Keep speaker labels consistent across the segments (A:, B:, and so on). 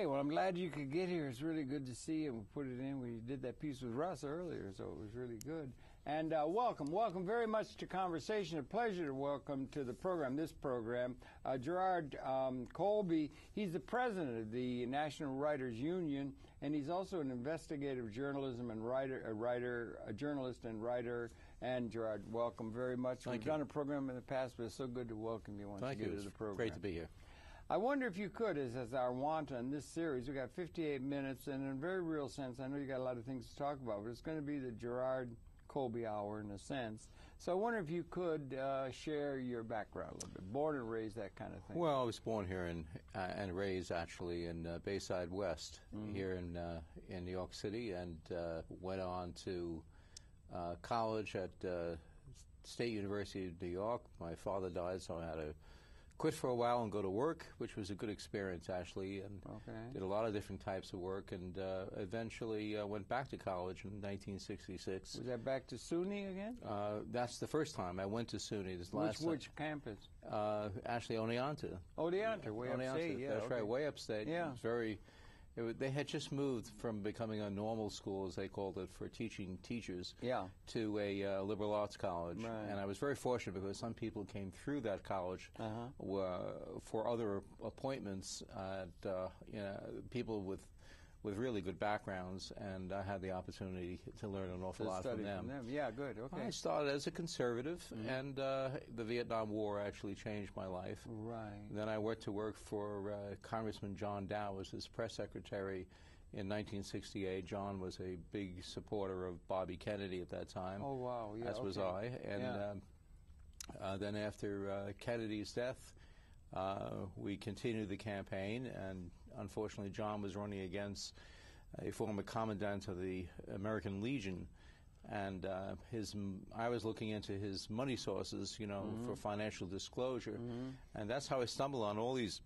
A: Hey, well, I'm glad you could get here. It's really good to see you. We put it in. We did that piece with Russ earlier, so it was really good. And uh, welcome, welcome very much to Conversation. A pleasure to welcome to the program, this program, uh, Gerard um, Colby. He's the president of the National Writers Union, and he's also an investigative journalism and writer, a writer, a journalist and writer. And Gerard, welcome very much.
B: Thank
A: We've
B: you.
A: done a program in the past, but it's so good to welcome you once
B: Thank
A: again
B: you.
A: to the program.
B: great to be here.
A: I wonder if you could, as, as our want on this series, we've got 58 minutes, and in a very real sense, I know you got a lot of things to talk about, but it's going to be the Gerard Colby hour in a sense. So I wonder if you could uh, share your background a little bit, born and raised, that kind of thing.
B: Well, I was born here in, uh, and raised actually in uh, Bayside West
A: Mm-hmm.
B: here in uh, in New York City, and uh, went on to uh, college at uh, State University of New York. My father died, so I had to quit for a while and go to work, which was a good experience actually, and
A: Okay.
B: did a lot of different types of work, and uh, eventually uh, went back to college in 1966.
A: was that back to SUNY again?
B: Uh, that's the first time I went to SUNY. This
A: Which,
B: last
A: which campus?
B: Uh, actually, Oneonta.
A: Oneonta, way
B: Oneonta,
A: upstate. Yeah,
B: that's
A: okay.
B: right, way upstate.
A: Yeah.
B: Very. It, they had just moved from becoming a normal school, as they called it, for teaching teachers,
A: Yeah.
B: to a uh, liberal arts college.
A: Right.
B: And I was very fortunate because some people came through that college
A: Uh-huh.
B: were, for other appointments. At, uh, you know, people with with really good backgrounds, and I had the opportunity to learn an awful
A: To
B: lot from them.
A: from them. Yeah, good. Okay.
B: I started as a conservative,
A: Mm-hmm.
B: and uh, the Vietnam War actually changed my life.
A: Right.
B: Then I went to work for uh, Congressman John Dow as his press secretary in 1968. John was a big supporter of Bobby Kennedy at that time,
A: Oh, wow. Yeah,
B: as was. I. And
A: Yeah.
B: um, uh, then after uh, Kennedy's death, uh, we continued the campaign, and unfortunately, John was running against a former commandant of the American Legion. And uh, his, I was looking into his money sources, you know,
A: Mm-hmm.
B: for financial disclosure, and that's how I stumbled on all these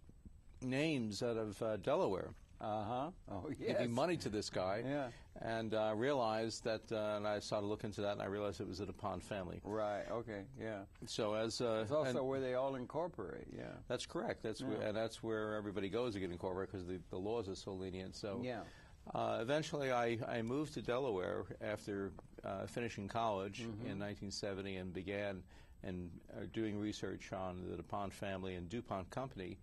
B: names out of uh, Delaware
A: Uh-huh. Oh, yes.
B: giving money to this guy,
A: Yeah.
B: and uh, realized that, uh, and I started looking into that, and I realized it was the DuPont family.
A: Right, okay, yeah.
B: So as uh,
A: It's also where they all incorporate, yeah.
B: that's correct. That's where, and that's where everybody goes to get incorporated because the, the laws are so lenient. So
A: Yeah.
B: uh, eventually, I, I moved to Delaware after uh, finishing college
A: Mm-hmm.
B: in 1970 and began and uh, doing research on the DuPont family and DuPont Company,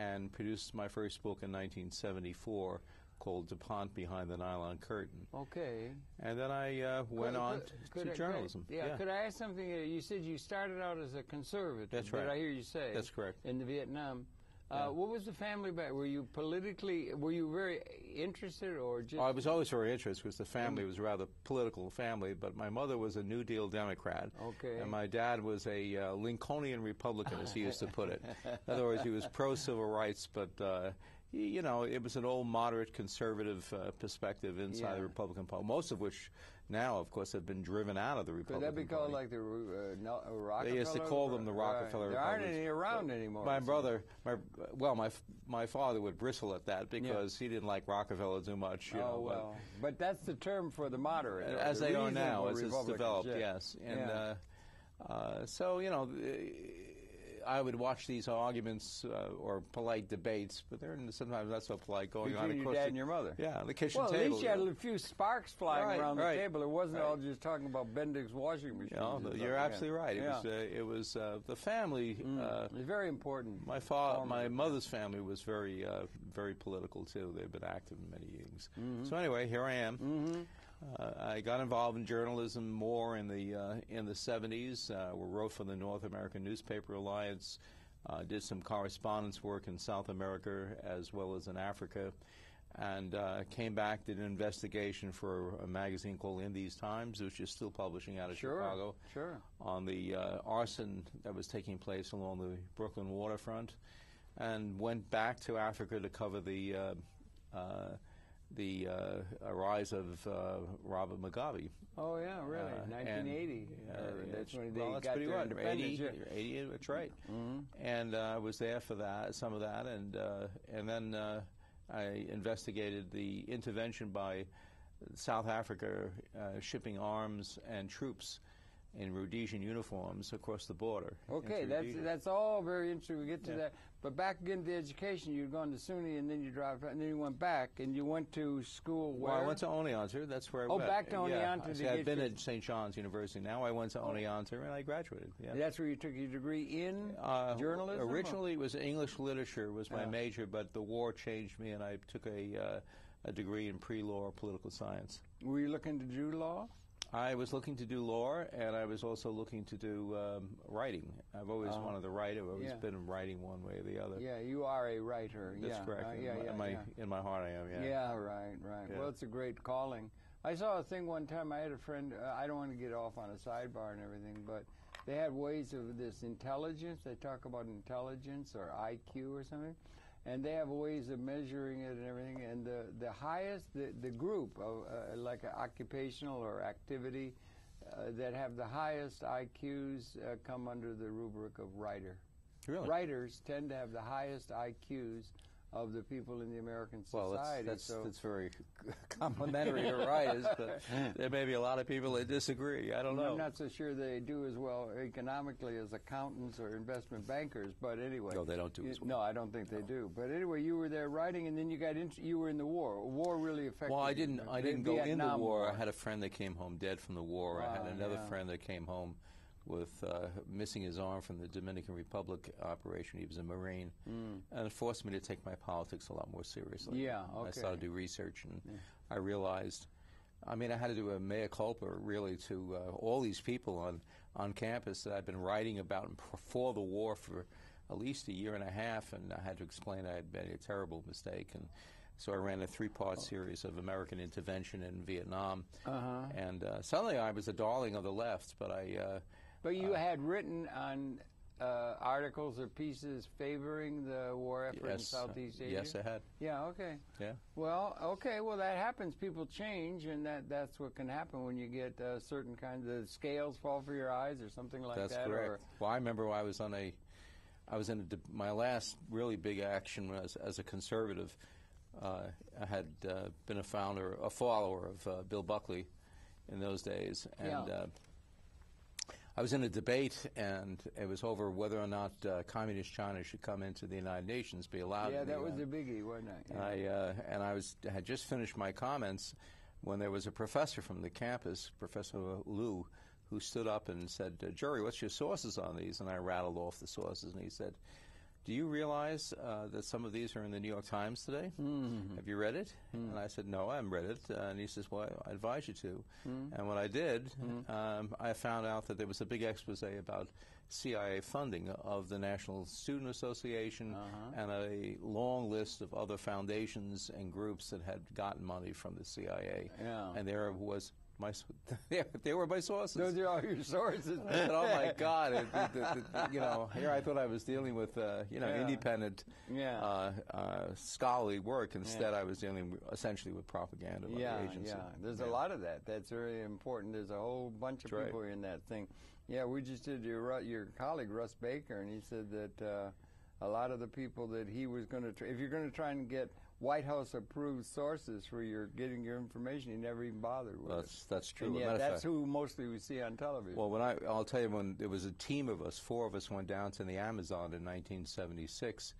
B: and produced my first book in 1974 called DuPont Behind the Nylon Curtain.
A: Okay.
B: And then I uh, went
A: Could-
B: on
A: could- could
B: to
A: I-
B: journalism.
A: yeah, could I ask something? You said you started out as a conservative.
B: That's right.
A: I hear you say?
B: That's correct.
A: In the Vietnam.
B: Yeah.
A: Uh, what was the family back? Were you politically? Were you very interested, or just?
B: I was always very interested because the family was a rather political family, but my mother was a New Deal Democrat.
A: Okay.
B: And my dad was a uh, Lincolnian Republican, as he used to put it. In other words, he was pro civil rights, but. Uh, you know, it was an old moderate conservative uh, perspective inside
A: Yeah.
B: the Republican Party, most of which now, of course, have been driven out of the Republican Party.
A: Could that be called
B: Party.
A: like the uh, no, uh, Rockefeller?
B: They used to call them the
A: Right.
B: Rockefeller
A: There aren't any around anymore.
B: My brother, my well, my my father would bristle at that because he didn't like Rockefeller too much. You know,
A: oh
B: but-
A: well, but that's the term for the moderate,
B: as
A: the
B: they are now, as it's developed.
A: yeah.
B: Yes, and
A: Yeah.
B: uh, uh, so you know, uh, I would watch these arguments uh, or polite debates, but they're sometimes not so polite going on
A: Between your
B: across
A: dad
B: the,
A: and your mother.
B: Yeah, on the kitchen
A: Well, at least you had a few sparks flying
B: Right,
A: around the table. It wasn't
B: right.
A: all just talking about Bendix washing machines.
B: You know,
A: and
B: the-
A: stuff
B: you're absolutely
A: that.
B: right. It
A: yeah.
B: was uh, it was uh, the family. Uh,
A: it's very important.
B: my father, my mother's family was very, uh, very political too. They've been active in many things.
A: Mm-hmm.
B: So anyway, here I am. Uh, I got involved in journalism more in the uh, in the 70s. Uh, we wrote for the North American Newspaper Alliance. Uh, did some correspondence work in South America as well as in Africa, and uh, came back did an investigation for a magazine called In These Times, which is still publishing out of
A: Sure,
B: Chicago
A: sure.
B: on the uh, arson that was taking place along the Brooklyn waterfront, and went back to Africa to cover the uh, uh, the uh, rise of uh, Robert Mugabe.
A: Oh yeah, really.
B: Uh,
A: 1980.
B: and,
A: Uh,
B: uh,
A: that's when they
B: well, that's
A: got
B: pretty right. 80, 80, that's right. And uh, I was there for that, some of that, and uh, and then uh, I investigated the intervention by South Africa uh, shipping arms and troops in Rhodesian uniforms across the border.
A: Okay, that's that's all very interesting. We get to
B: Yeah.
A: that, but back again to education. You'd gone to SUNY, and then you drive, and then you went back, and you went to school where?
B: Well, I went to Oneonta. That's where I
A: Oh,
B: went.
A: back to
B: Yeah.
A: Oneonta
B: See, I've been at St. John's University now. I went to Oneonta and I graduated. Yeah.
A: That's where you took your degree in
B: Uh,
A: journalism. or-
B: Originally, it was English literature was my
A: Yeah.
B: major, but the war changed me, and I took a uh, a degree in pre-law or political science.
A: were you looking to do law?
B: I was looking to do law, and I was also looking to do um, writing. I've always
A: Oh.
B: wanted to write. I've always
A: Yeah.
B: been writing one way or the other.
A: Yeah, you are a writer.
B: That's
A: yeah.
B: correct.
A: Uh,
B: in,
A: yeah,
B: my,
A: yeah,
B: in my
A: yeah.
B: in my heart, I am. Yeah.
A: Yeah, right, right. Well, it's a great calling. I saw a thing one time. I had a friend. Uh, I don't want to get off on a sidebar and everything, but they had ways of this intelligence. They talk about intelligence or IQ or something, and they have ways of measuring it and everything. And the the highest, the the group of uh, like a occupational or activity uh, that have the highest IQs uh, come under the rubric of writer.
B: Really?
A: Writers tend to have the highest IQs of the people in the American
B: Well,
A: society.
B: that's, that's,
A: so
B: that's very complimentary to writers, but there may be a lot of people that disagree. I don't know.
A: I'm not so sure they do as well economically as accountants or investment bankers, but anyway.
B: No, they don't do
A: You-
B: as well.
A: No, I don't think they do. But anyway, you were there writing, and then you got into, you were in the war. War really affected.
B: Well, I didn't. I didn't go in the
A: Vietnam
B: war. I had a friend that came home dead from the war. I had another
A: yeah.
B: friend that came home with uh, missing his arm from the Dominican Republic operation. He was a Marine, and it forced me to take my politics a lot more seriously.
A: Yeah,
B: I started to do research, and I realized. I mean, I had to do a mea culpa, really, to uh, all these people on, on campus that I'd been writing about before the war for at least a year and a half, and I had to explain I had made a terrible mistake. And so I ran a three-part series of American intervention in Vietnam.
A: Uh-huh.
B: And uh, suddenly I was a darling of the left, but I. Uh,
A: But you had written on uh, articles or pieces favoring the war effort in Southeast Asia.
B: yes, I had.
A: Yeah. Okay.
B: Yeah.
A: Well, okay. Well, that happens. People change, and that that's what can happen when you get uh, certain kinds of scales fall for your eyes or something like
B: That's
A: that.
B: correct.
A: Or,
B: well, I remember I was on a, I was in a, my last really big action was as a conservative. Uh, I had uh, been a founder, a follower of uh, Bill Buckley in those days, and
A: Yeah.
B: I was in a debate, and it was over whether or not uh, communist China should come into the United Nations, be allowed.
A: yeah,
B: the
A: that was a biggie, wasn't it?
B: And I uh, and I was had just finished my comments when there was a professor from the campus, Professor Liu, who stood up and said, uh, "Jerry, what's your sources on these?" And I rattled off the sources, and he said. Do you realize uh, that some of these are in the New York Times today?
A: Mm-hmm.
B: Have you read it?
A: Mm.
B: And I said, No, I haven't read it. Uh, and he says, Well, I advise you to.
A: Mm.
B: And when I did, um, I found out that there was a big expose about CIA funding of the National Student Association
A: Uh-huh.
B: and a long list of other foundations and groups that had gotten money from the CIA.
A: Yeah.
B: And there was my, there were my sources.
A: Those are all your sources.
B: Said, "Oh my God!" It, it- it- you know, here I thought I was dealing with, uh, you know,
A: Yeah.
B: independent,
A: Yeah.
B: uh, uh, scholarly work. Instead, I was dealing with, essentially with propaganda by
A: yeah,
B: the agency.
A: yeah. There's a lot of that. That's very important. There's a whole bunch of
B: That's right.
A: people in that thing. Yeah, we just did your your colleague Russ Baker, and he said that uh, a lot of the people that he was going to, if you're going to try and get White House approved sources for your getting your information, he never even bothered with
B: That's
A: it.
B: that's true.
A: And yet, that's
B: fact-
A: who mostly we see on television.
B: Well, when I, I'll tell you, when there was a team of us, four of us went down to the Amazon in 1976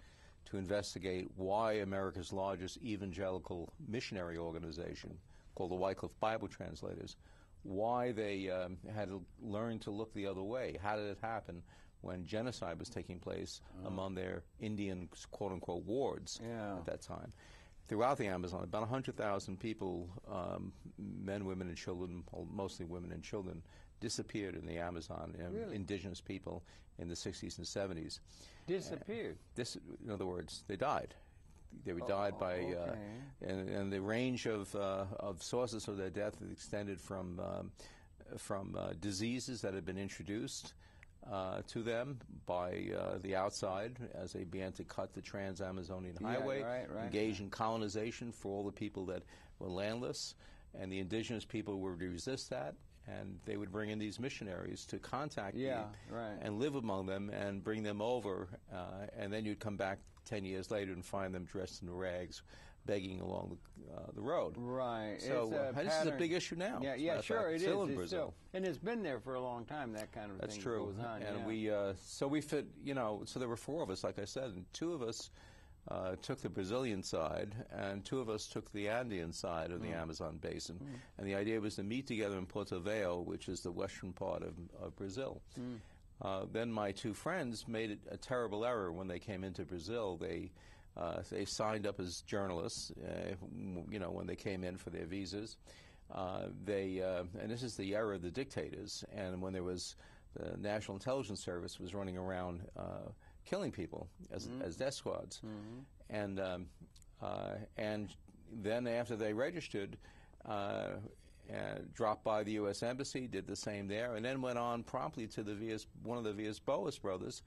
B: to investigate why America's largest evangelical missionary organization, called the Wycliffe Bible Translators, why they um, had to learn to look the other way. How did it happen when genocide was taking place among their Indian quote unquote wards
A: Yeah.
B: at that time? Throughout the Amazon, about 100,000 people, um, men, women, and children, mostly women and children, disappeared in the Amazon, um,
A: Really?
B: indigenous people in the 60s and 70s.
A: Disappeared.
B: This, in other words, they died. They were died by, uh, and, and the range of, uh, of sources of their death extended from, um, from uh, diseases that had been introduced uh, to them by uh, the outside as they began to cut the Trans-Amazonian
A: Yeah,
B: Highway,
A: right, right.
B: engage in colonization for all the people that were landless, and the indigenous people would resist that, and they would bring in these missionaries to contact
A: Yeah,
B: you
A: right.
B: and live among them and bring them over, uh, and then you'd come back ten years later and find them dressed in rags, begging along the, uh, the road.
A: Right.
B: So
A: a
B: uh, this is a big issue now.
A: Yeah, yeah, sure,
B: fact,
A: it is. It's
B: Brazil.
A: still- and it's been there for a long time. That kind of
B: That's
A: thing
B: true.
A: goes on.
B: and
A: yeah.
B: we, uh, so we fit, you know, so there were four of us, like I said, and two of us uh, took the Brazilian side, and two of us took the Andean side
A: Mm.
B: of the Amazon basin. And the idea was to meet together in Porto Velho, which is the western part of, of Brazil.
A: Mm.
B: Uh, then my two friends made a terrible error when they came into Brazil. They uh, they signed up as journalists, uh, you know, when they came in for their visas. Uh, they uh, and this is the era of the dictators. And when there was the National Intelligence Service was running around uh, killing people as as death squads, and um, uh, and then after they registered. Uh, dropped by the U.S. Embassy, did the same there, and then went on promptly to the one of the Villas Boas brothers,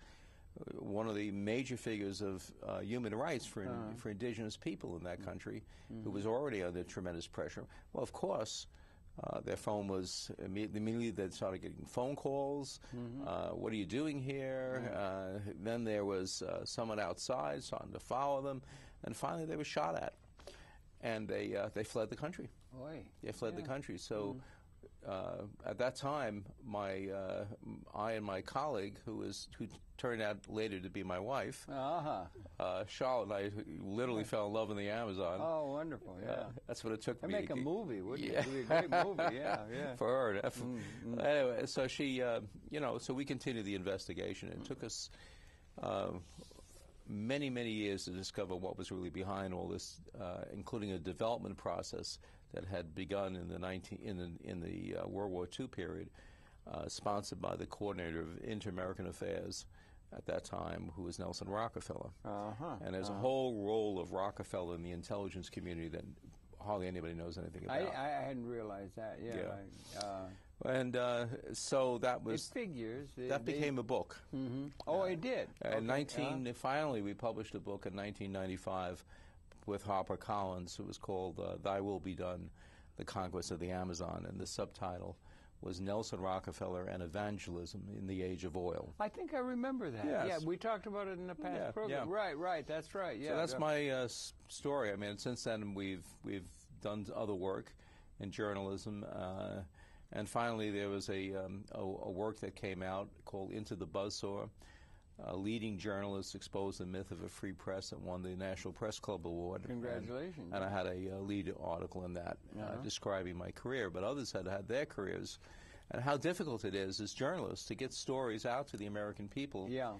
B: one of the major figures of uh, human rights for, in, for indigenous people in that country, who was already under tremendous pressure. Well, of course, uh, their phone was immediately, immediately they started getting phone calls. Uh, what are you doing here? Uh, then there was uh, someone outside starting to follow them, and finally they were shot at, and they uh, they fled the country.
A: Boy.
B: They fled the country. So uh, at that time, my uh, I and my colleague, who was who turned out later to be my wife,
A: Uh-huh.
B: uh, Charlotte, and I literally fell in love in the Amazon.
A: Oh, wonderful. Yeah.
B: Uh, that's what it took
A: They
B: me.
A: make
B: to
A: a movie, wouldn't
B: Yeah.
A: it? It'd be a great movie. Yeah, yeah.
B: for her.
A: Mm-hmm.
B: Anyway, so she, uh, you know, so we continued the investigation. It took us uh, many, many years to discover what was really behind all this, uh, including a development process that had begun in the 19 in the in the uh, World War II period, uh, sponsored by the coordinator of Inter-American Affairs at that time, who was Nelson Rockefeller.
A: Uh-huh.
B: And there's a whole role of Rockefeller in the intelligence community that hardly anybody knows anything about.
A: I hadn't realized that. Yeah.
B: Yeah.
A: I, uh,
B: and uh, so that
A: it
B: was
A: figures. They-
B: that became a book.
A: Mm-hmm. Oh, it did.
B: Uh,
A: Okay,
B: In 19,
A: uh,
B: finally, we published a book in 1995 with Harper Collins. It was called uh, "Thy Will Be Done: The Conquest of the Amazon," and the subtitle was Nelson Rockefeller and Evangelism in the Age of Oil.
A: I think I remember that.
B: Yes.
A: Yeah, we talked about it in the past
B: Yeah,
A: program.
B: yeah.
A: Right, right. That's right. Yeah.
B: so that's
A: yeah.
B: my uh, story. I mean, since then we've we've done other work in journalism, uh, and finally there was a, um, a a work that came out called Into the Buzzsaw. Uh, leading journalists exposed the myth of a free press and won the National Press Club Award. And-
A: Congratulations.
B: And, I had a uh, lead article in that uh,
A: Uh-huh.
B: describing my career, but others had had their careers, and how difficult it is as journalists to get stories out to the American people
A: Yeah.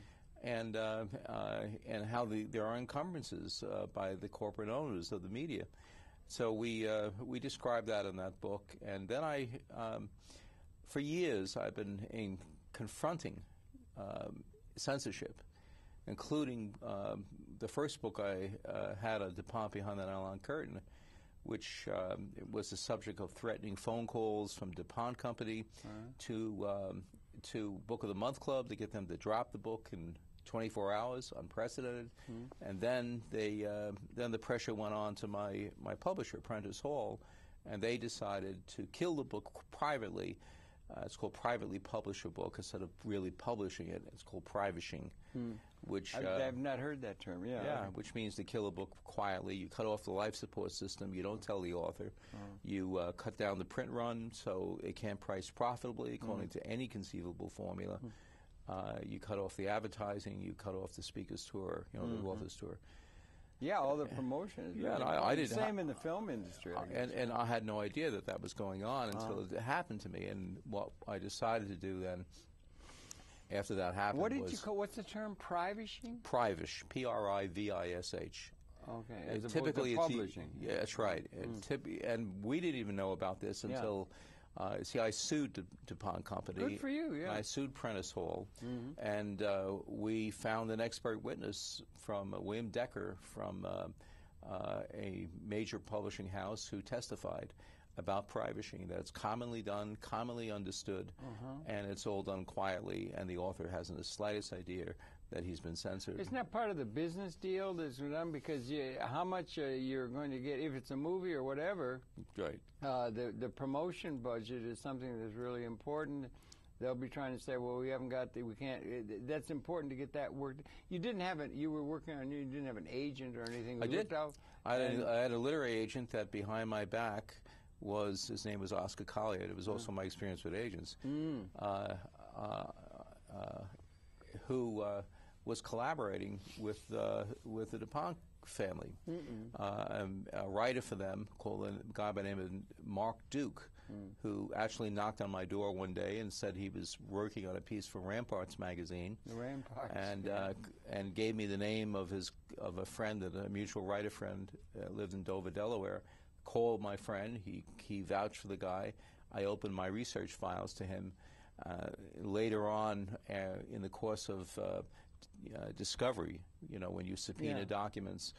B: and uh, uh, and how the, there are encumbrances uh, by the corporate owners of the media. So we uh, we describe that in that book, and then I, um, for years, I've been in confronting um, censorship, including um, the first book I uh, had, a DuPont Behind the Nylon Curtain, which um, was the subject of threatening phone calls from DuPont Company to um, to Book of the Month Club to get them to drop the book in 24 hours, unprecedented. And then they uh, then the pressure went on to my my publisher, Prentice Hall, and they decided to kill the book privately. Uh, it's called privately publish a book instead of really publishing it. It's called privishing, which
A: I,
B: uh,
A: I've not heard that term. Yeah.
B: yeah, which means to kill a book quietly. You cut off the life support system. You don't tell the author. You uh, cut down the print run so it can't price profitably according to any conceivable formula. Uh, you cut off the advertising. You cut off the speaker's tour. You know, the author's tour.
A: Yeah, all the promotion is
B: Yeah,
A: really
B: I- I didn't
A: Same in the film industry. I.
B: And, and I had no idea that that was going on until it happened to me. And what I decided to do then, after that happened,
A: what did you call? What's the term? Privishing.
B: privish, P-R-I-V-I-S-H.
A: Okay.
B: Uh,
A: As
B: typically
A: to
B: it's e-
A: publishing.
B: yeah, that's right. And, typ- and we didn't even know about this
A: Yeah.
B: Uh, see, I sued Du- DuPont Company.
A: Good for you, yeah.
B: I sued Prentice Hall, and uh, we found an expert witness from uh, William Decker from uh, uh, a major publishing house who testified about privishing. That it's commonly done, commonly understood, and it's all done quietly, and the author hasn't the slightest idea that he's been censored.
A: Isn't that part of the business deal that's done? Because you, how much uh, you're going to get, if it's a movie or whatever,
B: right.
A: uh, the the promotion budget is something that's really important. They'll be trying to say, well, we haven't got the, we can't. It, that's important to get that worked. You didn't have it. You were working on. You didn't have an agent or anything.
B: I did.
A: Out,
B: I had, I had a literary agent that behind my back was his name was Oscar Collier. It was also my experience with agents, uh, uh, uh, who uh, was collaborating with uh, with the Dupont family. Uh, a writer for them called a guy by the name of Mark Duke, who actually knocked on my door one day and said he was working on a piece for Ramparts magazine
A: The Ramparts.
B: and uh, and gave me the name of his of a friend, a mutual writer friend, uh, lived in Dover, Delaware. Called my friend. He he vouched for the guy. I opened my research files to him. Uh, later on, uh, in the course of uh, uh, discovery, you know, when you subpoena
A: Yeah.
B: documents,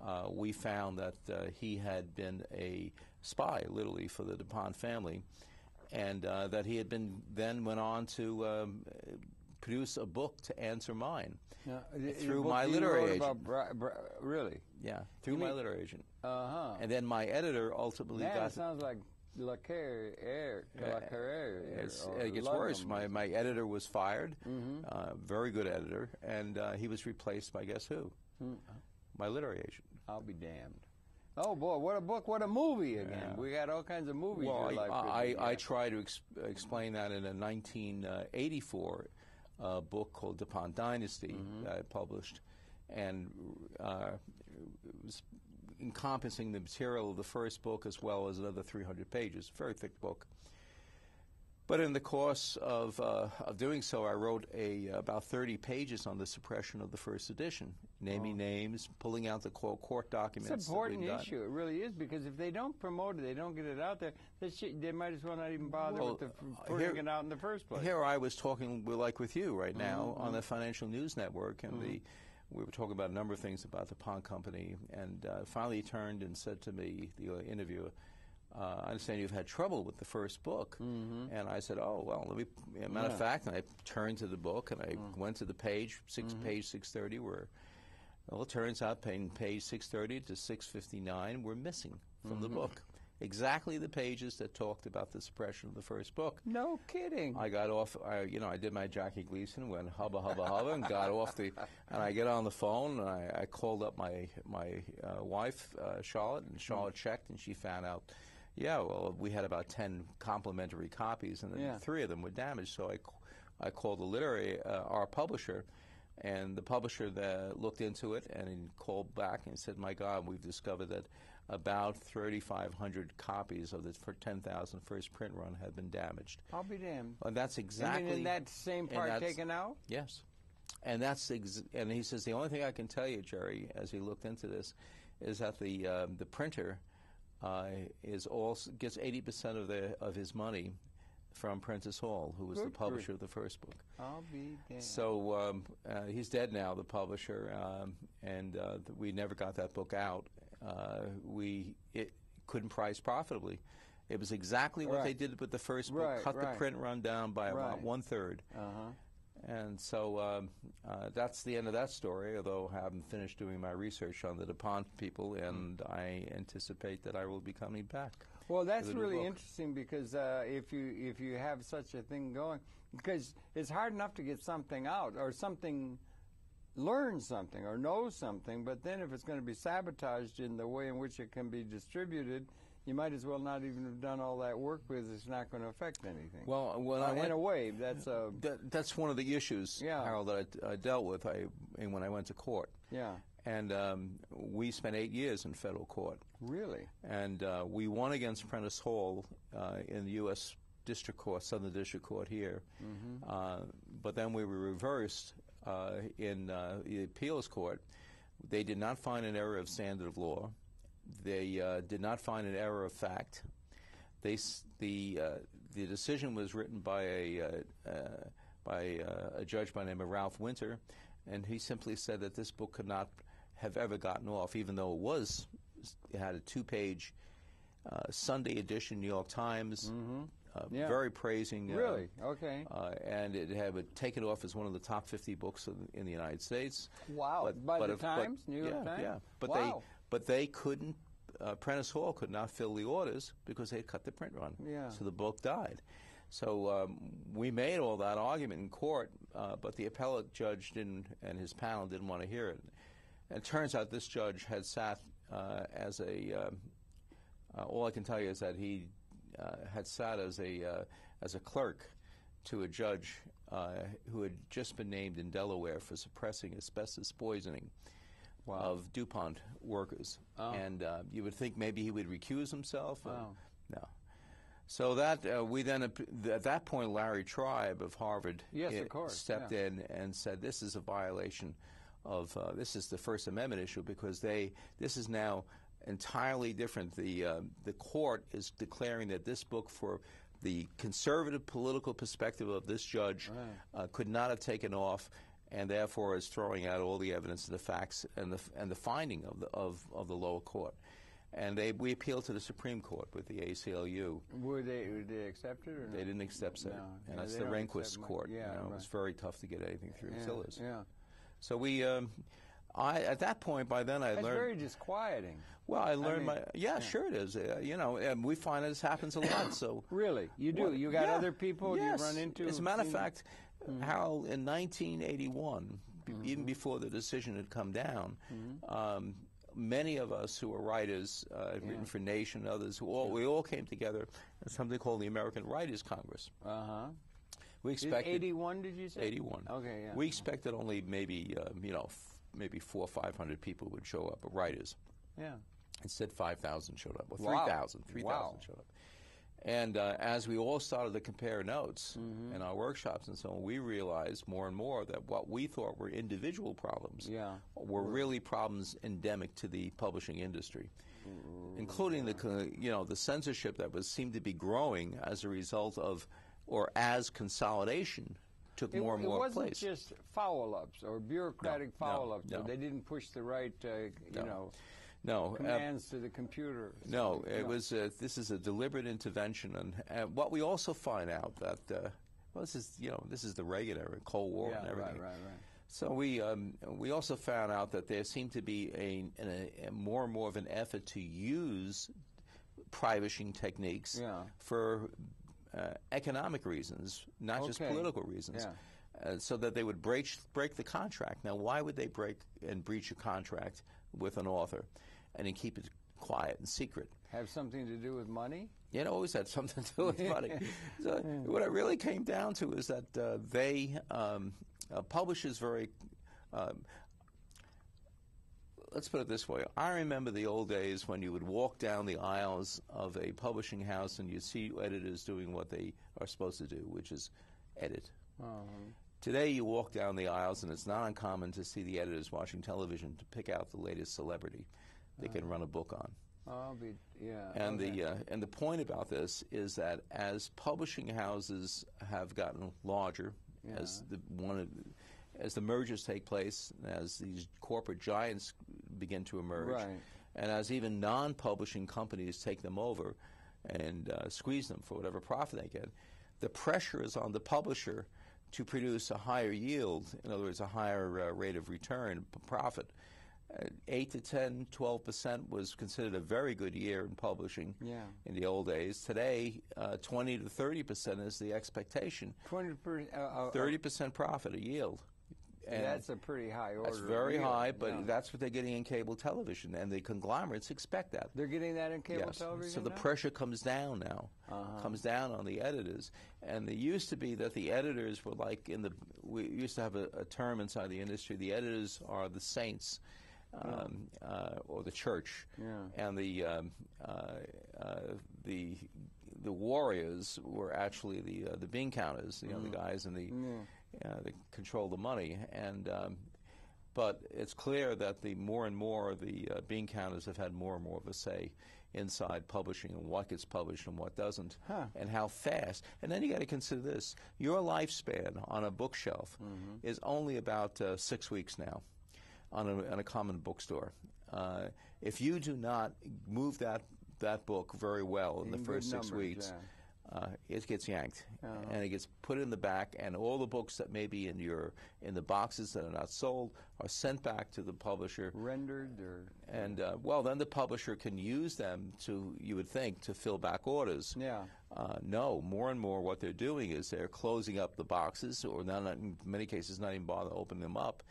B: uh, we found that uh, he had been a spy, literally, for the DuPont family, and uh, that he had been then went on to um, produce a book to answer mine.
A: Now, the- the
B: through my literary agent.
A: about Bri- Bri- really?
B: Yeah, through
A: You
B: my
A: mean-
B: literary agent.
A: Uh huh.
B: And then my editor ultimately
A: Man,
B: got
A: it sounds like La. La
B: it gets worse. My, my editor was fired,
A: Mm-hmm.
B: uh, very good editor, and uh, he was replaced by guess who?
A: Hmm.
B: My literary agent.
A: I'll be damned. Oh boy, what a book! What a movie again.
B: Yeah.
A: We got all kinds of movies.
B: Well, I,
A: could
B: I, I try to ex- explain that in a 1984 uh, book called DuPont Dynasty
A: Mm-hmm.
B: that I published, and uh, it was encompassing the material of the first book as well as another 300 pages. Very thick book. But in the course of, uh, of doing so, I wrote a about 30 pages on the suppression of the first edition, naming names, pulling out the court court documents.
A: Oh. It's an important
B: that we'd done.
A: issue. It really is because if they don't promote it, they don't get it out there. They, might as well not even bother
B: Well,
A: with the,
B: uh,
A: putting
B: here-
A: it out in the first place.
B: Here I was talking like with you right now
A: Mm-hmm,
B: on the Financial News Network, and the we were talking about a number of things about the DuPont Company, and uh, finally he turned and said to me, the interviewer, uh, "I understand you've had trouble with the first book," and I said, "Oh well, let me." Matter
A: Mm-hmm. Yeah. Mm.
B: of fact, and I turned to the book and I went to the page, 6
A: Mm-hmm.
B: page six thirty, where well, it turns out page 630 to 659 were missing from
A: Mm-hmm.
B: the book. Exactly the pages that talked about the suppression of the first book.
A: no kidding.
B: I got off. I, you know, I did my Jackie Gleason, went hubba hubba hubba, and got off the. And I get on the phone, and I, I called up my my uh, wife, uh, Charlotte, and Charlotte checked, and she found out. Yeah, well, we had about ten complimentary copies, and then
A: Yeah.
B: three of them were damaged. So I, I called the literary uh, our publisher, and the publisher looked into it and called back and said, "My God, we've discovered that about 3,500 copies of the for 10,000 first print run had been damaged."
A: I'll be damned.
B: And that's exactly.
A: In that same part taken out?
B: Yes, and that's ex- and he says the only thing I can tell you, Jerry, as he looked into this, is that the um, the printer uh, is all gets 80 percent of the of his money from Prentice Hall, who was the publisher of the first book.
A: I'll be damned.
B: So um, uh, he's dead now, the publisher, um, and uh, th- we never got that book out. Uh, we it couldn't price profitably. It was exactly what they did with the first book:
A: Right,
B: cut the print run down by about one third.
A: uh-huh.
B: And so um, uh, that's the end of that story. Although I haven't finished doing my research on the Dupont people, and I anticipate that I will be coming back.
A: Well, that's really
B: book.
A: interesting because uh, if you if you have such a thing going, because it's hard enough to get something out or something, learn something or know something, but then if it's going to be sabotaged in the way in which it can be distributed, you might as well not even have done all that work because it's not going to affect anything.
B: Well, when
A: Uh,
B: I went,
A: in a way, that's a
B: that, that's one of the issues,
A: Yeah.
B: Harold, that I, I dealt with. I when I went to court.
A: yeah,
B: and um, we spent eight years in federal court,
A: really.
B: and uh, we won against Prentice Hall uh, in the U.S. District Court, Southern District Court here, uh, but then we were reversed in uh, the appeals court. They did not find an error of standard of law. They uh, did not find an error of fact. They the uh, the decision was written by a uh, uh, by uh, a judge by the name of Ralph Winter, and he simply said that this book could not have ever gotten off, even though it was it had a two page uh, Sunday edition New York Times, uh,
A: Yeah.
B: very praising. uh,
A: Really? Okay.
B: Uh, and it had been taken off as one of the top 50 books in, in the United States.
A: Wow. By the
B: if-
A: Times? New York
B: yeah,
A: Times?
B: Yeah, but
A: Wow.
B: they but they couldn't. Uh, Prentice Hall could not fill the orders because they had cut the print run.
A: Yeah.
B: So the book died. So um, we made all that argument in court, uh, but the appellate judge didn't, and his panel didn't want to hear it. And it turns out this judge had sat uh, as a. Um, uh, all I can tell you is that he had sat as a uh, as a clerk to a judge who had just been named in Delaware for suppressing asbestos poisoning. Wow. Of DuPont workers, oh. and you would think maybe he would recuse himself.
A: Wow.
B: no, so that uh, we then at that point, Larry Tribe of Harvard
A: yes, it, of course,
B: stepped
A: yeah.
B: in and said, "This is a violation of uh, this is the First Amendment issue because they this is now entirely different. The uh, the court is declaring that this book for the conservative political perspective of this judge right. Uh, could not have taken off." And therefore, is throwing out all the evidence and the facts and the and the finding of the of, of the lower court and they we appealed to the Supreme Court with the ACLU.
A: Were they did they accept it? Or
B: they didn't accept it,
A: no.
B: and that's the Rehnquist court.
A: Yeah,
B: you know,
A: right.
B: it was very tough to get anything through.
A: Yeah,
B: is.
A: Yeah.
B: So we, um, I at that point by then I
A: that's
B: learned.
A: very disquieting.
B: Well, I learned
A: I mean,
B: my yeah,
A: yeah,
B: sure it is. Uh, you know, and we find that this happens a lot. So
A: really, you do.
B: Well,
A: you got
B: yeah,
A: other people
B: yes.
A: you run into.
B: As a matter of fact,
A: Mm-hmm.
B: Hal, in 1981, b- even before the decision had come down,
A: Mm-hmm.
B: um, many of us who were writers, uh, had written for Nation, and others, who all, we all came together in something called the American Writers Congress.
A: Uh huh.
B: We expected
A: 81, did you say?
B: 81.
A: Okay, yeah.
B: We expected only maybe um, you know maybe four or five hundred people would show up, writers.
A: Yeah.
B: Instead, 5,000 showed up. Well,
A: Wow.
B: 3,000. 3,000
A: Wow.
B: showed up. And uh, as we all started to compare notes
A: Mm-hmm.
B: in our workshops and so on, we realized more and more that what we thought were individual problems
A: Yeah.
B: were really problems endemic to the publishing industry, including the you know the censorship that was seemed to be growing as a result of or as consolidation took
A: It,
B: more and
A: it wasn't just foul-ups or bureaucratic
B: No, no,
A: foul-ups.
B: no.
A: They didn't push the right, uh, you
B: No.
A: know,
B: no, uh,
A: commands to the computer.
B: No, it
A: no.
B: was. Uh, this is a deliberate intervention, and uh, what we also find out that uh, well, this is you know this is the Reagan era, Cold War,
A: Yeah,
B: and
A: right,
B: everything.
A: right, right.
B: So we um, we also found out that there seemed to be a, a, a more and more of an effort to use privishing techniques
A: Yeah.
B: for uh, economic reasons, not just political reasons.
A: Yeah.
B: Uh, so that they would break break the contract. Now, why would they break and breach a contract with an author, and then keep it quiet and secret?
A: Have something to do with money?
B: Yeah, it always had something to do with money. so what it really came down to is that uh, they um, uh, publishers very. Um, let's put it this way. I remember the old days when you would walk down the aisles of a publishing house and you'd see editors doing what they are supposed to do, which is edit.
A: Uh-huh.
B: Today, you walk down the aisles, and it's not uncommon to see the editors watching television to pick out the latest celebrity they can run a book on.
A: I'll be, yeah.
B: And
A: okay.
B: the uh, and the point about this is that as publishing houses have gotten larger, as the one of, as the mergers take place, as these corporate giants begin to emerge,
A: Right.
B: and as even non-publishing companies take them over and uh, squeeze them for whatever profit they get, the pressure is on the publisher to produce a higher yield. In other words, a higher uh, rate of return, profit. Uh, 8 to 10, 12 percent was considered a very good year in publishing
A: Yeah.
B: in the old days. Today, uh, 20 to 30 percent is the expectation.
A: 20 per, uh, uh,
B: 30 percent profit, a yield. And
A: That's a pretty high order.
B: that's very high, but
A: yeah.
B: that's what they're getting in cable television, and the conglomerates expect that.
A: They're getting that in cable
B: Yes.
A: television
B: So the
A: now?
B: pressure comes down now,
A: Uh-huh.
B: comes down on the editors. And it used to be that the editors were like in the. We used to have a, a term inside the industry. The editors are the saints, um, uh, or the church,
A: Yeah.
B: and the um, uh, uh, the the warriors were actually the uh, the bean counters. You know, the guys in the uh, that control the money and. Um, but it's clear that the more and more the uh, bean counters have had more and more of a say inside publishing and what gets published and what doesn't,
A: Huh.
B: and how fast. And then you got to consider this: your lifespan on a bookshelf
A: Mm-hmm.
B: is only about uh, six weeks now, on a, on a common bookstore. Uh, if you do not move that that book very well in,
A: In
B: the first six
A: numbers,
B: weeks,
A: yeah.
B: Uh, it gets yanked
A: Uh-huh.
B: and it gets put in the back, and all the books that may be in your in the boxes that are not sold are sent back to the publisher.
A: rendered or
B: And uh, well, then the publisher can use them to, you would think, to fill back orders.
A: yeah.
B: Uh, no, more and more what they're doing is they're closing up the boxes, or not, in many cases not even bother opening them up,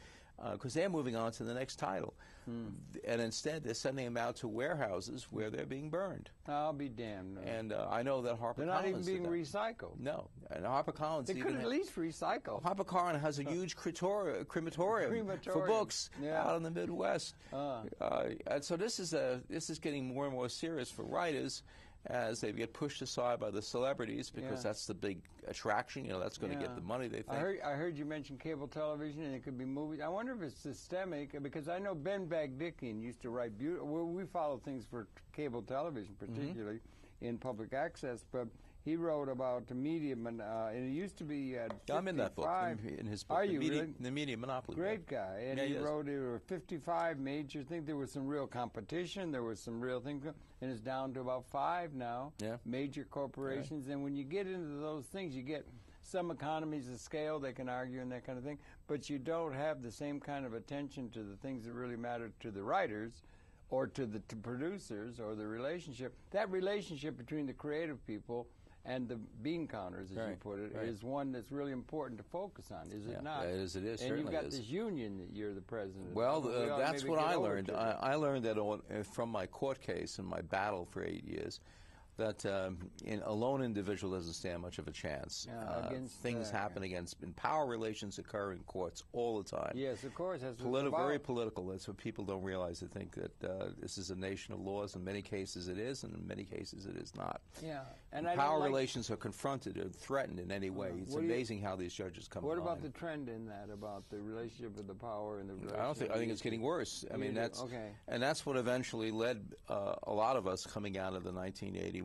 B: because they're moving on to the next title.
A: Hmm.
B: And instead, they're sending them out to warehouses where they're being burned.
A: I'll be damned. no.
B: And uh, I know that HarperCollins
A: They're not even being recycled.
B: No, and HarperCollins
A: They
B: even
A: could at least recycle.
B: HarperCollins has a huge crematorium, crematorium, for books
A: Yeah.
B: out in the Midwest.
A: Ah.
B: Uh, and so this is a this is getting more and more serious for writers as they get pushed aside by the celebrities because
A: Yeah.
B: that's the big attraction. You know, that's going to
A: Yeah.
B: get the money they think.
A: I heard, I heard you mention cable television, and it could be movies. I wonder if it's systemic because I know Ben Bagdikian used to write beautiful. Well, we follow things for cable television,
B: Mm-hmm.
A: particularly in public access, but. He wrote about the medium, and, uh, and it used to be at
B: I'm in that book,
A: 55.
B: in, his book,
A: Are
B: the,
A: you
B: media,
A: really?
B: the Media Monopoly.
A: Great guy, and
B: Yeah,
A: he
B: he
A: wrote there were 55 major things. There was some real competition. There was some real things, and it's down to about five now.
B: Yeah.
A: Major corporations, and when you get into those things, you get some economies of scale. They can argue and that kind of thing, but you don't have the same kind of attention to the things that really matter to the writers. Or to the to producers, or the relationship. That relationship between the creative people and the bean counters, as you put it, is
B: right.
A: one that's really important to focus on. Is it
B: Yeah,
A: not?
B: it is, it is,
A: And you've got
B: is.
A: this union that you're the president. of.
B: Well,
A: We
B: uh,
A: ought
B: that's what I learned. I. I learned that on, uh, from my court case and my battle for eight years, that um, in, a lone individual doesn't stand much of a chance.
A: Yeah,
B: Uh,
A: against,
B: things
A: uh,
B: happen against, and power relations occur in courts all the time.
A: yes, of course. That's
B: Politi- very political. That's what people don't realize. They think that uh, this is a nation of laws. In many cases, it is, and in many cases, it is not.
A: Yeah, and I don't
B: Power
A: like-
B: relations are confronted and threatened in any way. It's
A: what do you-
B: amazing how these judges come.
A: What about the trend in that about the relationship of the power and the?
B: I don't think. I think it's getting worse. I mean, that's
A: Okay.
B: and that's what eventually led uh, a lot of us coming out of the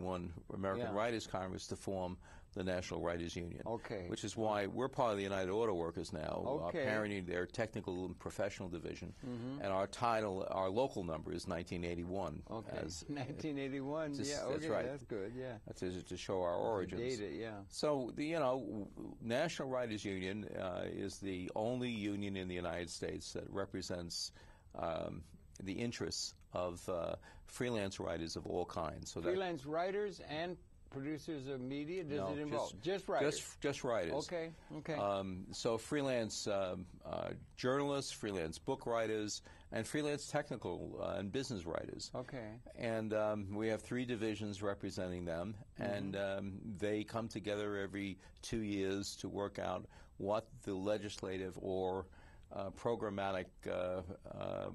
B: 1981 American
A: Yeah.
B: Writers Congress to form the National Writers Union.
A: Okay.
B: Which is why we're part of the United Auto Workers now,
A: Okay.
B: uh, parenting their technical and professional division, and our title, our local number is 1981.
A: Okay,
B: As,
A: 1981.
B: just-
A: yeah,
B: that's
A: okay,
B: right.
A: that's good. Yeah,
B: to, to show our origins.
A: data. Yeah.
B: So, the, you know, National Writers Union uh, is the only union in the United States that represents um, the interests of uh, freelance writers of all kinds. So
A: Freelance writers and producers of media. Does
B: no,
A: it involve just, writers?
B: Just, just writers.
A: Okay. Okay.
B: Um, so freelance um, uh, journalists, freelance book writers, and freelance technical uh, and business writers.
A: okay.
B: And um, we have three divisions representing them, and um, they come together every two years to work out what the legislative or uh, programmatic uh, uh,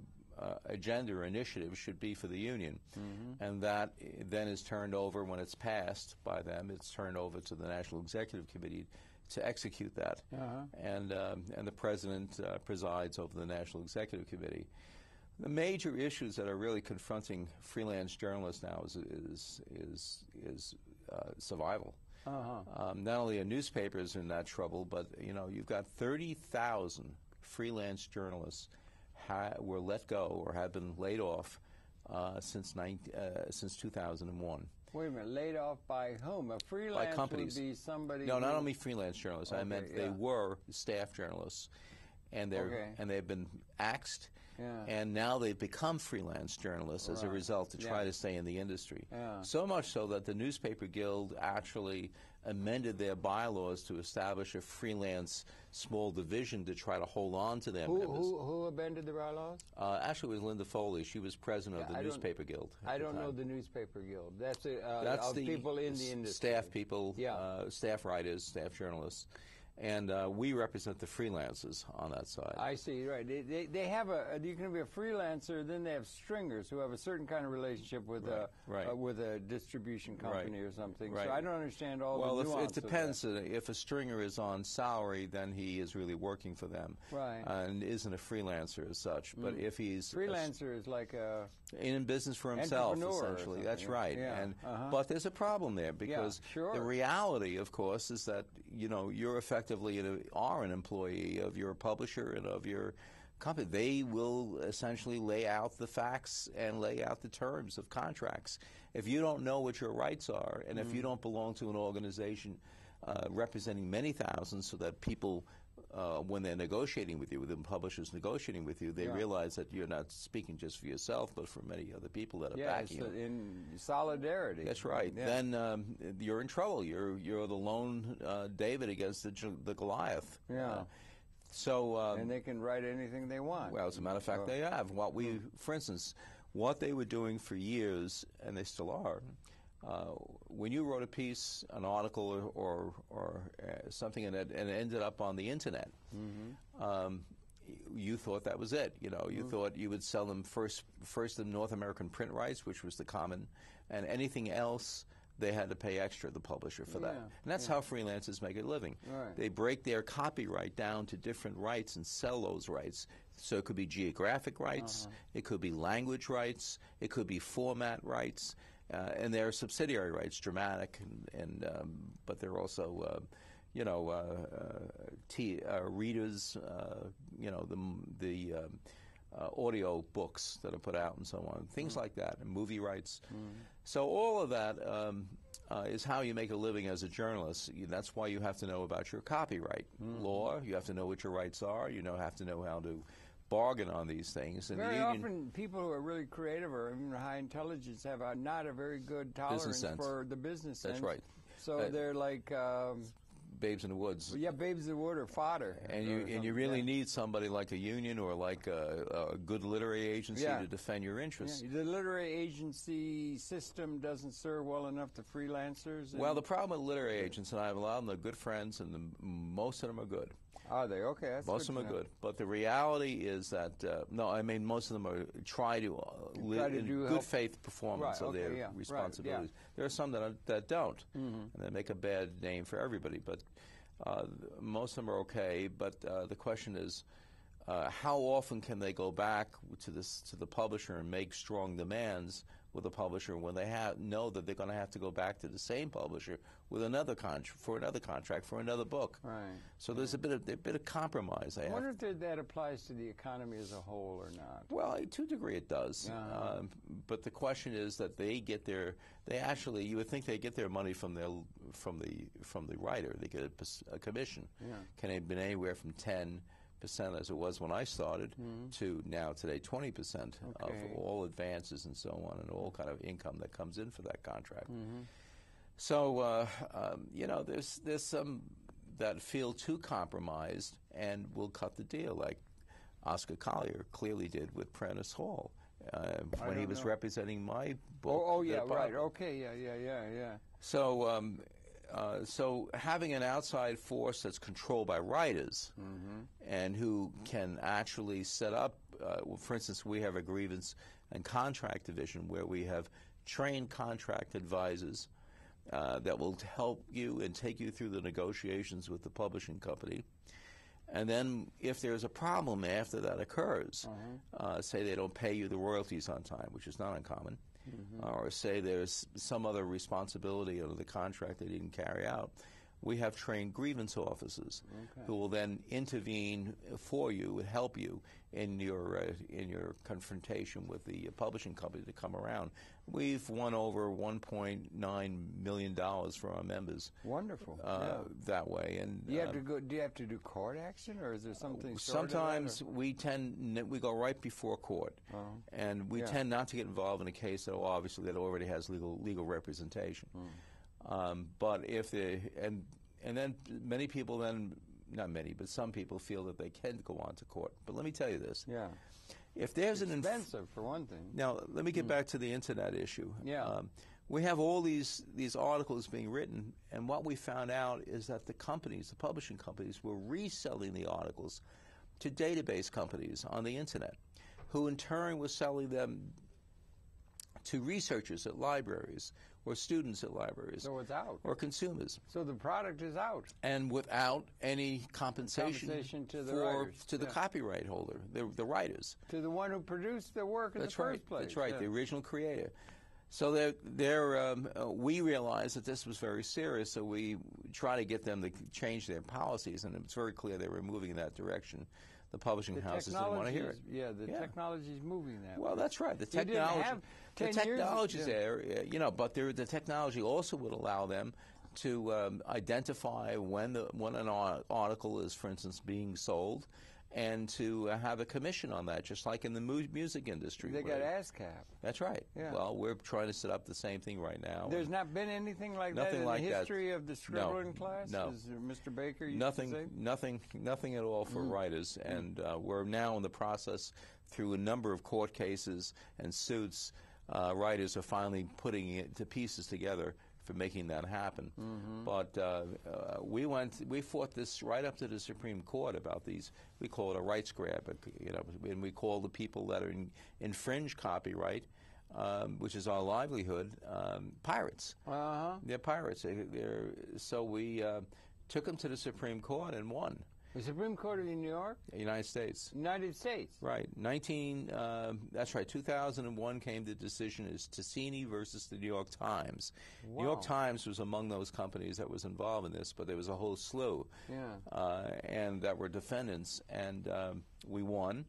B: agenda or initiative should be for the union. And that then is turned over when it's passed by them, it's turned over to the National Executive Committee to execute that. And, um, and the president uh, presides over the National Executive Committee. The major issues that are really confronting freelance journalists now is is is, is uh, survival.
A: Uh-huh.
B: Um, not only are newspapers in that trouble, but you know you've got thirty thousand freelance journalists ha- were let go or have been laid off uh, since nine, uh, since two thousand and one.
A: Wait a minute. Laid off by whom? A freelance by
B: companies.
A: would be somebody.
B: No, not only freelance journalists. I meant
A: yeah.
B: they were staff journalists, and they're
A: Okay.
B: and they've been axed,
A: Yeah.
B: and now they've become freelance journalists as a result to try
A: Yeah.
B: to stay in the industry. So much so that the Newspaper Guild actually amended their bylaws to establish a freelance small division to try to hold on to their
A: Who,
B: members.
A: who, who amended the bylaws?
B: Uh, actually, it was Linda Foley. She was president
A: Yeah,
B: of the
A: I
B: Newspaper Guild.
A: I don't know the newspaper guild. That's a, uh,
B: That's
A: of
B: the
A: people in the industry.
B: staff people,
A: Yeah.
B: uh, staff writers, staff journalists, and uh, we represent the freelancers on that side.
A: I see. Right. They, they, they have a. You can be a freelancer. Then they have stringers who have a certain kind of relationship with a
B: right.
A: Uh, with a distribution company or something.
B: right.
A: So I don't understand all
B: well,
A: the nuance
B: it depends. Uh, if a stringer is on salary, then he is really working for them,
A: Right.
B: and isn't a freelancer as such. But if he's
A: Freelancer is like a.
B: in business for himself, essentially. That's
A: something,
B: right.
A: yeah.
B: And
A: Uh-huh.
B: but there's a problem there because
A: sure.
B: the reality, of course, is that you know you're effectively an, are an employee of your publisher and of your company. They will essentially lay out the facts and lay out the terms of contracts. If you don't know what your rights are, and
A: Mm-hmm.
B: if you don't belong to an organization uh, representing many thousands, so that people. Uh, when they're negotiating with you, with the publishers negotiating with you, they
A: Yeah.
B: realize that you're not speaking just for yourself, but for many other people that are
A: Yeah,
B: backing you.
A: in solidarity.
B: That's right.
A: Yeah.
B: Then um, you're in trouble. You're you're the lone uh, David against the, the Goliath.
A: Yeah.
B: Uh, So um,
A: and they can write anything they want.
B: Well, as a matter of fact,
A: Oh.
B: they have. What we, for instance, what they were doing for years, and they still are. Uh, when you wrote a piece, an article, or or, or uh, something, and it, and it ended up on the internet, um, you thought that was it. You know, you thought you would sell them first, first the North American print rights, which was the common, and anything else they had to pay extra the publisher for that. And that's how freelancers make a living.
A: Right.
B: They break their copyright down to different rights and sell those rights. So it could be geographic rights, it could be language rights, it could be format rights, and there are subsidiary rights, dramatic, and, and um, but they're also, uh, you know, uh, uh, t- uh, readers, uh, you know, the the um, uh, audio books that are put out and so on, things like that, and movie rights. So all of that um, uh, is how you make a living as a journalist. That's why you have to know about your copyright law. You have to know what your rights are. You know have to know how to bargain on these things. And
A: Very often, people who are really creative or even high intelligence have a, not a very good tolerance for the business
B: That's
A: sense.
B: right.
A: So
B: Uh,
A: they're like, um,
B: babes in the woods.
A: yeah, babes in the wood or fodder.
B: And you and you really
A: yeah.
B: need somebody like a union or like a, a good literary agency
A: Yeah.
B: to defend your interests.
A: Yeah, the literary agency system doesn't serve well enough to freelancers.
B: Well, the problem with literary agents, and I have a lot of them, they're good friends, and the, most of them are good.
A: Are they okay? That's
B: Most of them are good, but the reality is that uh, no, I mean most of them are try to uh, live in
A: do
B: good
A: help-
B: faith performance
A: Right,
B: of
A: okay,
B: their
A: yeah, right, yeah.
B: responsibilities. There are some that are, that don't, and they make a bad name for everybody. But uh, most of them are okay. But uh, the question is. Uh, how often can they go back to this to the publisher and make strong demands with a publisher when they have know that they're going to have to go back to the same publisher with another contract for another contract for another book?
A: Right.
B: So there's a bit of a bit of compromise. I
A: wonder if that- that applies to the economy as a whole or not.
B: Well, to a degree it does.
A: Uh-huh.
B: Um, but the question is that they get their they actually you would think they get their money from their from the from the writer. They get a, a commission.
A: Yeah.
B: Can have been anywhere from ten percent as it was when I started to now today twenty percent of
A: Mm-hmm.
B: All advances and so on and all kind of income that comes in for that contract.
A: Mm-hmm.
B: So uh, um, you know, there's there's some that feel too compromised and will cut the deal, like Oscar Collier clearly did with Prentice Hall uh, when he was
A: know.
B: representing my book.
A: Oh, oh yeah, right. Okay, yeah, yeah, yeah, yeah.
B: So, um, uh, so having an outside force that's controlled by writers and who can actually set up, uh, well, for instance, we have a grievance and contract division where we have trained contract advisors uh, that will help you and take you through the negotiations with the publishing company. And then, if there's a problem after that occurs, uh, say they don't pay you the royalties on time, which is not uncommon, Mm-hmm. or say there's some other responsibility under the contract they didn't carry out, we have trained grievance officers who will then intervene for you and help you in your uh, in your confrontation with the publishing company to come around. We've won over 1.9 million dollars for our members
A: Wonderful.
B: uh,
A: yeah.
B: that way, and
A: Do you have
B: um,
A: to go? Do you have to do court action, or is there something?
B: Sometimes we tend we go right before court, and we
A: Yeah.
B: tend not to get involved in a case that obviously that already has legal legal representation. Um, but if they and and then many people then not many but some people feel that they can go on to court. But let me tell you this:
A: yeah,
B: if there's an
A: expensive for one thing.
B: now, let me get back to the internet issue.
A: Yeah.
B: Um, we have all these these articles being written, and what we found out is that the companies, the publishing companies, were reselling the articles to database companies on the internet, who in turn were selling them to researchers at libraries or students at libraries
A: So it's out.
B: or consumers,
A: So the product is out.
B: and without any compensation,
A: Compensation to the
B: for
A: writers,
B: to the
A: yeah.
B: copyright holder, the, the writers.
A: To the one who produced the work in
B: That's
A: the
B: right.
A: first place.
B: That's right.
A: yeah.
B: The original creator. So they're, they're, um, uh, we realized that this was very serious, so we try to get them to change their policies, and it's very clear they were moving in that direction. The publishing
A: The
B: houses didn't want to hear it.
A: Yeah, the
B: Yeah.
A: technology is moving that
B: Well,
A: way.
B: that's right. The
A: You didn't
B: technology,
A: have
B: the
A: 10 years-
B: technology's
A: yeah.
B: there, you know, but there, the technology also would allow them to um, identify when the when an article is, for instance, being sold, and to uh, have a commission on that, just like in the mu- music industry.
A: They got ASCAP.
B: That's right.
A: Yeah.
B: Well, we're trying to set up the same thing right now.
A: There's not been anything like that in
B: like
A: the
B: that.
A: history of the scribbling class.
B: no.
A: Mr. Baker
B: nothing, nothing, nothing at all for
A: Mm.
B: writers, and uh, we're now in the process through a number of court cases and suits. Uh, writers are finally putting it to pieces together for making that happen.
A: Mm-hmm.
B: But uh, uh, we went, we fought this right up to the Supreme Court about these. We call it a rights grab, you know, and we call the people that are in, infringe copyright. Um, which is our livelihood, um, pirates.
A: Uh huh.
B: They're pirates. They, they're, so we uh, took them to the Supreme Court and won.
A: The Supreme Court of New York,
B: United States.
A: United States.
B: Right. 19, um that's right, 2001 came the decision as Tasini versus the New York Times. New York Times was among those companies that was involved in this, but there was a whole slew.
A: Yeah.
B: Uh, and that were defendants, and um, we won.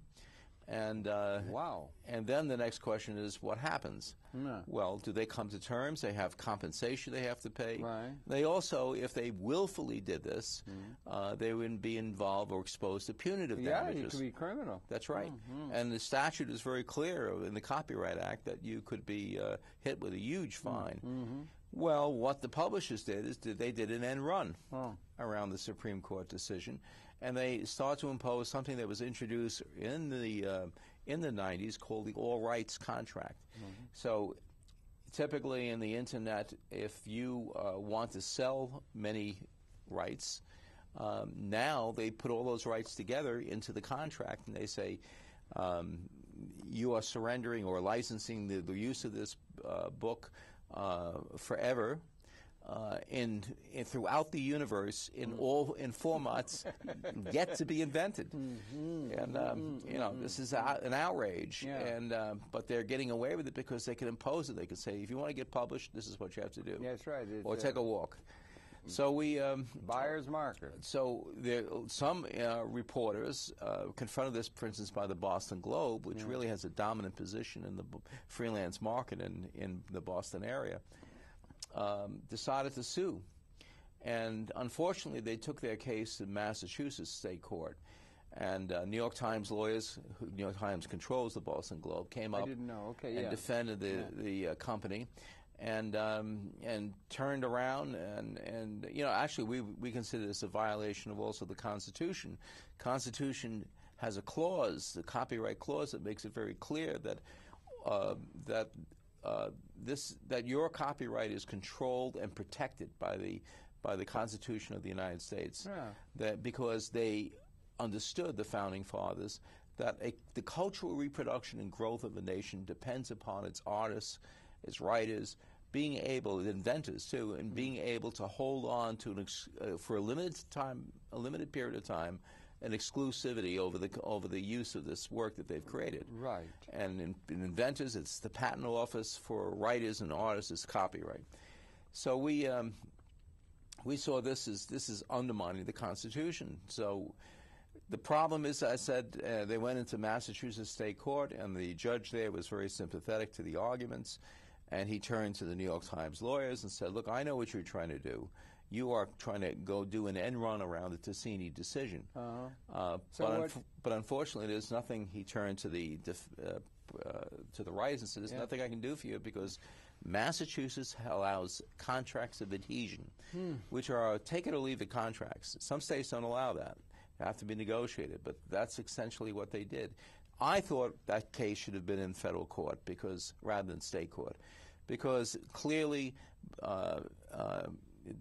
B: And uh,
A: Wow.
B: and then the next question is, what happens?
A: Yeah.
B: Well, do they come to terms? They have compensation they have to pay.
A: Right.
B: They also, if they willfully did this, uh, they would be involved or exposed to punitive
A: Yeah,
B: damages.
A: you could be criminal.
B: That's right.
A: Mm-hmm.
B: And the statute is very clear in the Copyright Act that you could be uh, hit with a huge fine.
A: Mm-hmm.
B: Well, what the publishers did is they did an end run
A: Oh.
B: around the Supreme Court decision, and they start to impose something that was introduced in the uh, in the 90s called the All Rights Contract. So typically in the internet, if you uh, want to sell many rights, um, now they put all those rights together into the contract, and they say um, you are surrendering or licensing the, the use of this uh, book uh, forever. Uh, in, in throughout the universe in all in formats yet to be invented, and um, you know this is a, an outrage.
A: Yeah.
B: And uh, but they're getting away with it because they can impose it. They can say if you want to get published, this is what you have to do.
A: That's right. It's,
B: Or
A: uh,
B: take a walk. So we um,
A: buyer's marker.
B: so there, some uh, reporters uh, confronted this, for instance, by the Boston Globe, which really has a dominant position in the b- freelance market in, in the Boston area, um, decided to sue. And unfortunately, they took their case to Massachusetts State Court. And uh, New York Times lawyers, who New York Times controls the Boston Globe, came up.
A: Okay,
B: and
A: yeah.
B: defended the the uh, company, and um, and turned around and and you know actually we we consider this a violation of also the Constitution. Constitution has a clause, the copyright clause, that makes it very clear that uh, that uh, this that your copyright is controlled and protected by the by the Constitution of the United States.
A: Yeah.
B: That because they understood the founding fathers that a, the cultural reproduction and growth of a nation depends upon its artists, its writers, being able, inventors too, and being able to hold on to an ex, uh, for a limited time, a limited period of time, an exclusivity over the over the use of this work that they've created.
A: Right.
B: And in, in inventors, it's the patent office. For writers and artists, it's copyright. So we um, we saw this as this is undermining the Constitution. So the problem is, I said, uh, they went into Massachusetts State Court, and the judge there was very sympathetic to the arguments. And he turned to the New York Times lawyers and said, Look, I know what you're trying to do. You are trying to go do an end run around the Tasini decision.
A: Uh-huh.
B: Uh,
A: So
B: but, unf- but unfortunately, there's nothing. He turned to the def- uh, uh, to the writers and said, "There's
A: Yeah.
B: nothing I can do for you because Massachusetts allows contracts of adhesion,
A: Hmm.
B: which are take it or leave it contracts. Some states don't allow that; they have to be negotiated. But that's essentially what they did. I thought that case should have been in federal court because rather than state court, because clearly. Uh, uh,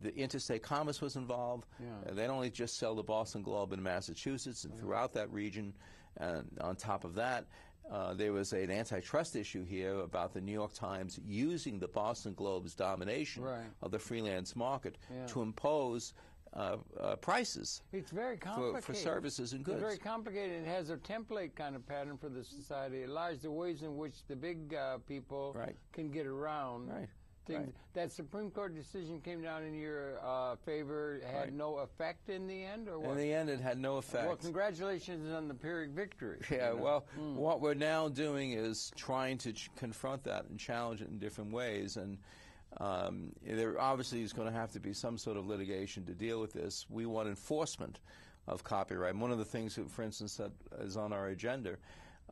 B: the interstate commerce was involved.
A: Yeah.
B: Uh, they don't only just sell the Boston Globe in Massachusetts and throughout that region. And on top of that, uh, there was an antitrust issue here about the New York Times using the Boston Globe's domination
A: Right.
B: of the freelance market
A: Yeah.
B: to impose uh, uh, prices
A: It's very
B: for,
A: complicated.
B: for services and goods.
A: It's very complicated. It has a template kind of pattern for the society. It lies the ways in which the big uh, people
B: Right.
A: can get around
B: Right.
A: Things.
B: Right.
A: That Supreme Court decision came down in your uh, favor. Had
B: Right.
A: no effect in the end, or what?
B: In the end, it had no effect.
A: well, congratulations on the Pyrrhic victory.
B: Yeah,
A: you know.
B: well,
A: Hmm.
B: what we're now doing is trying to ch- confront that and challenge it in different ways. And um, there obviously is going to have to be some sort of litigation to deal with this. We want enforcement of copyright. One of the things, that, for instance, that is on our agenda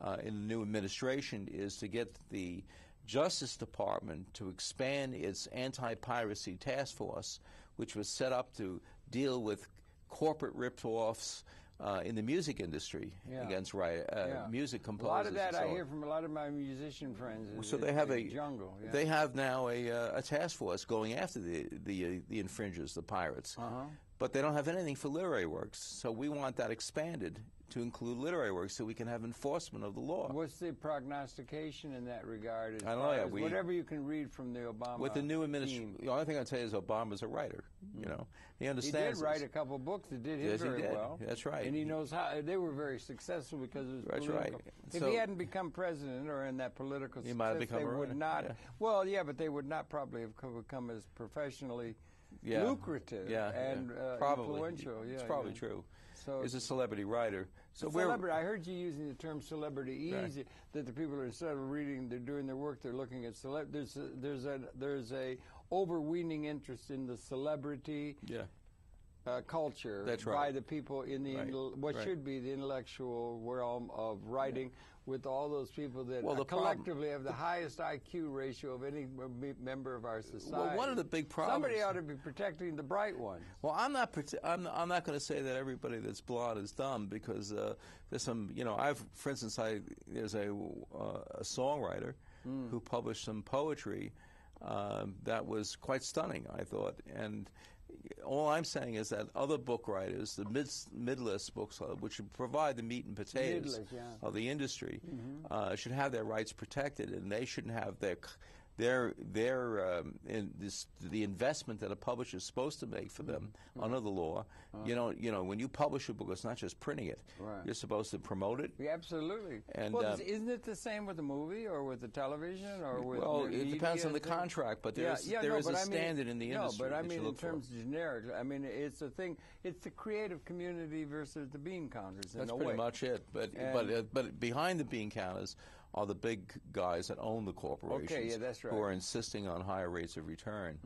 B: uh, in the new administration is to get the Justice Department to expand its anti-piracy task force, which was set up to deal with corporate rip-offs uh, in the music industry
A: Yeah.
B: against right, uh,
A: Yeah.
B: music composers.
A: A lot of that
B: so
A: I hear from a lot of my musician friends.
B: So they have a
A: jungle. Yeah.
B: They have now a, uh, a task force going after the the, uh, the infringers, the pirates.
A: Uh-huh.
B: But they don't have anything for literary works. So we want that expanded to include literary works, so we can have enforcement of the law.
A: What's the prognostication in that regard?
B: I don't know We-
A: whatever you can read from the Obama
B: With the new administration, the only thing I'd say is Obama's a writer. You mm-hmm. know, he understands.
A: He did write a couple books that did
B: Yes,
A: very
B: did.
A: well.
B: That's right.
A: And he knows how they were very successful because it was
B: That's
A: political.
B: right.
A: If
B: So-
A: he hadn't become president or in that political
B: He might have become
A: they
B: a
A: would
B: writer,
A: not.
B: yeah.
A: Well, yeah, but they would not probably have co- become as professionally
B: Yeah.
A: lucrative
B: yeah,
A: and
B: yeah.
A: Uh,
B: probably.
A: influential. Yeah,
B: it's probably
A: yeah.
B: true.
A: So
B: He's a celebrity writer. So
A: celebrity. I heard you using the term celebrity
B: Right.
A: easy. That the people are instead of reading, they're doing their work. They're looking at celeb. There's a, there's a there's a overweening interest in the celebrity
B: yeah.
A: Uh, culture
B: That's
A: by the people in the
B: Right,
A: what
B: right.
A: should be the intellectual realm of writing. With all those people that
B: Well,
A: uh,
B: the problem-
A: collectively have the highest IQ ratio of any m- member of our society.
B: Well, one of the big problems.
A: Somebody ought to be protecting the bright ones.
B: Well, I'm not. I'm, I'm not going to say that everybody that's blonde is dumb because uh, there's some. You know, I've, for instance, I there's a uh, a songwriter who published some poetry um, that was quite stunning. I thought, and all I'm saying is that other book writers, the mid mid-list books, uh, which provide the meat and potatoes
A: yeah.
B: of the industry, uh, should have their rights protected, and they shouldn't have their c- their their um, in this the investment that a publisher is supposed to make for them under the law. You know, you know, when you publish a book, it's not just printing it.
A: Right.
B: You're supposed to promote it.
A: Yeah, absolutely.
B: And,
A: well,
B: uh,
A: isn't it the same with the movie or with the television or with?
B: Well, it depends on the contract, but there
A: yeah,
B: is
A: yeah,
B: there
A: no,
B: is a
A: I mean-
B: standard in the industry.
A: No, but I mean in
B: for.
A: terms of generic. I mean, it's the thing. It's the creative community versus the bean counters. In
B: That's
A: a
B: pretty
A: way.
B: much it. But
A: And-
B: but uh, but behind the bean counters are the big guys that own the corporations.
A: yeah, that's
B: Who
A: right. Mm-hmm.
B: are insisting on higher rates of return,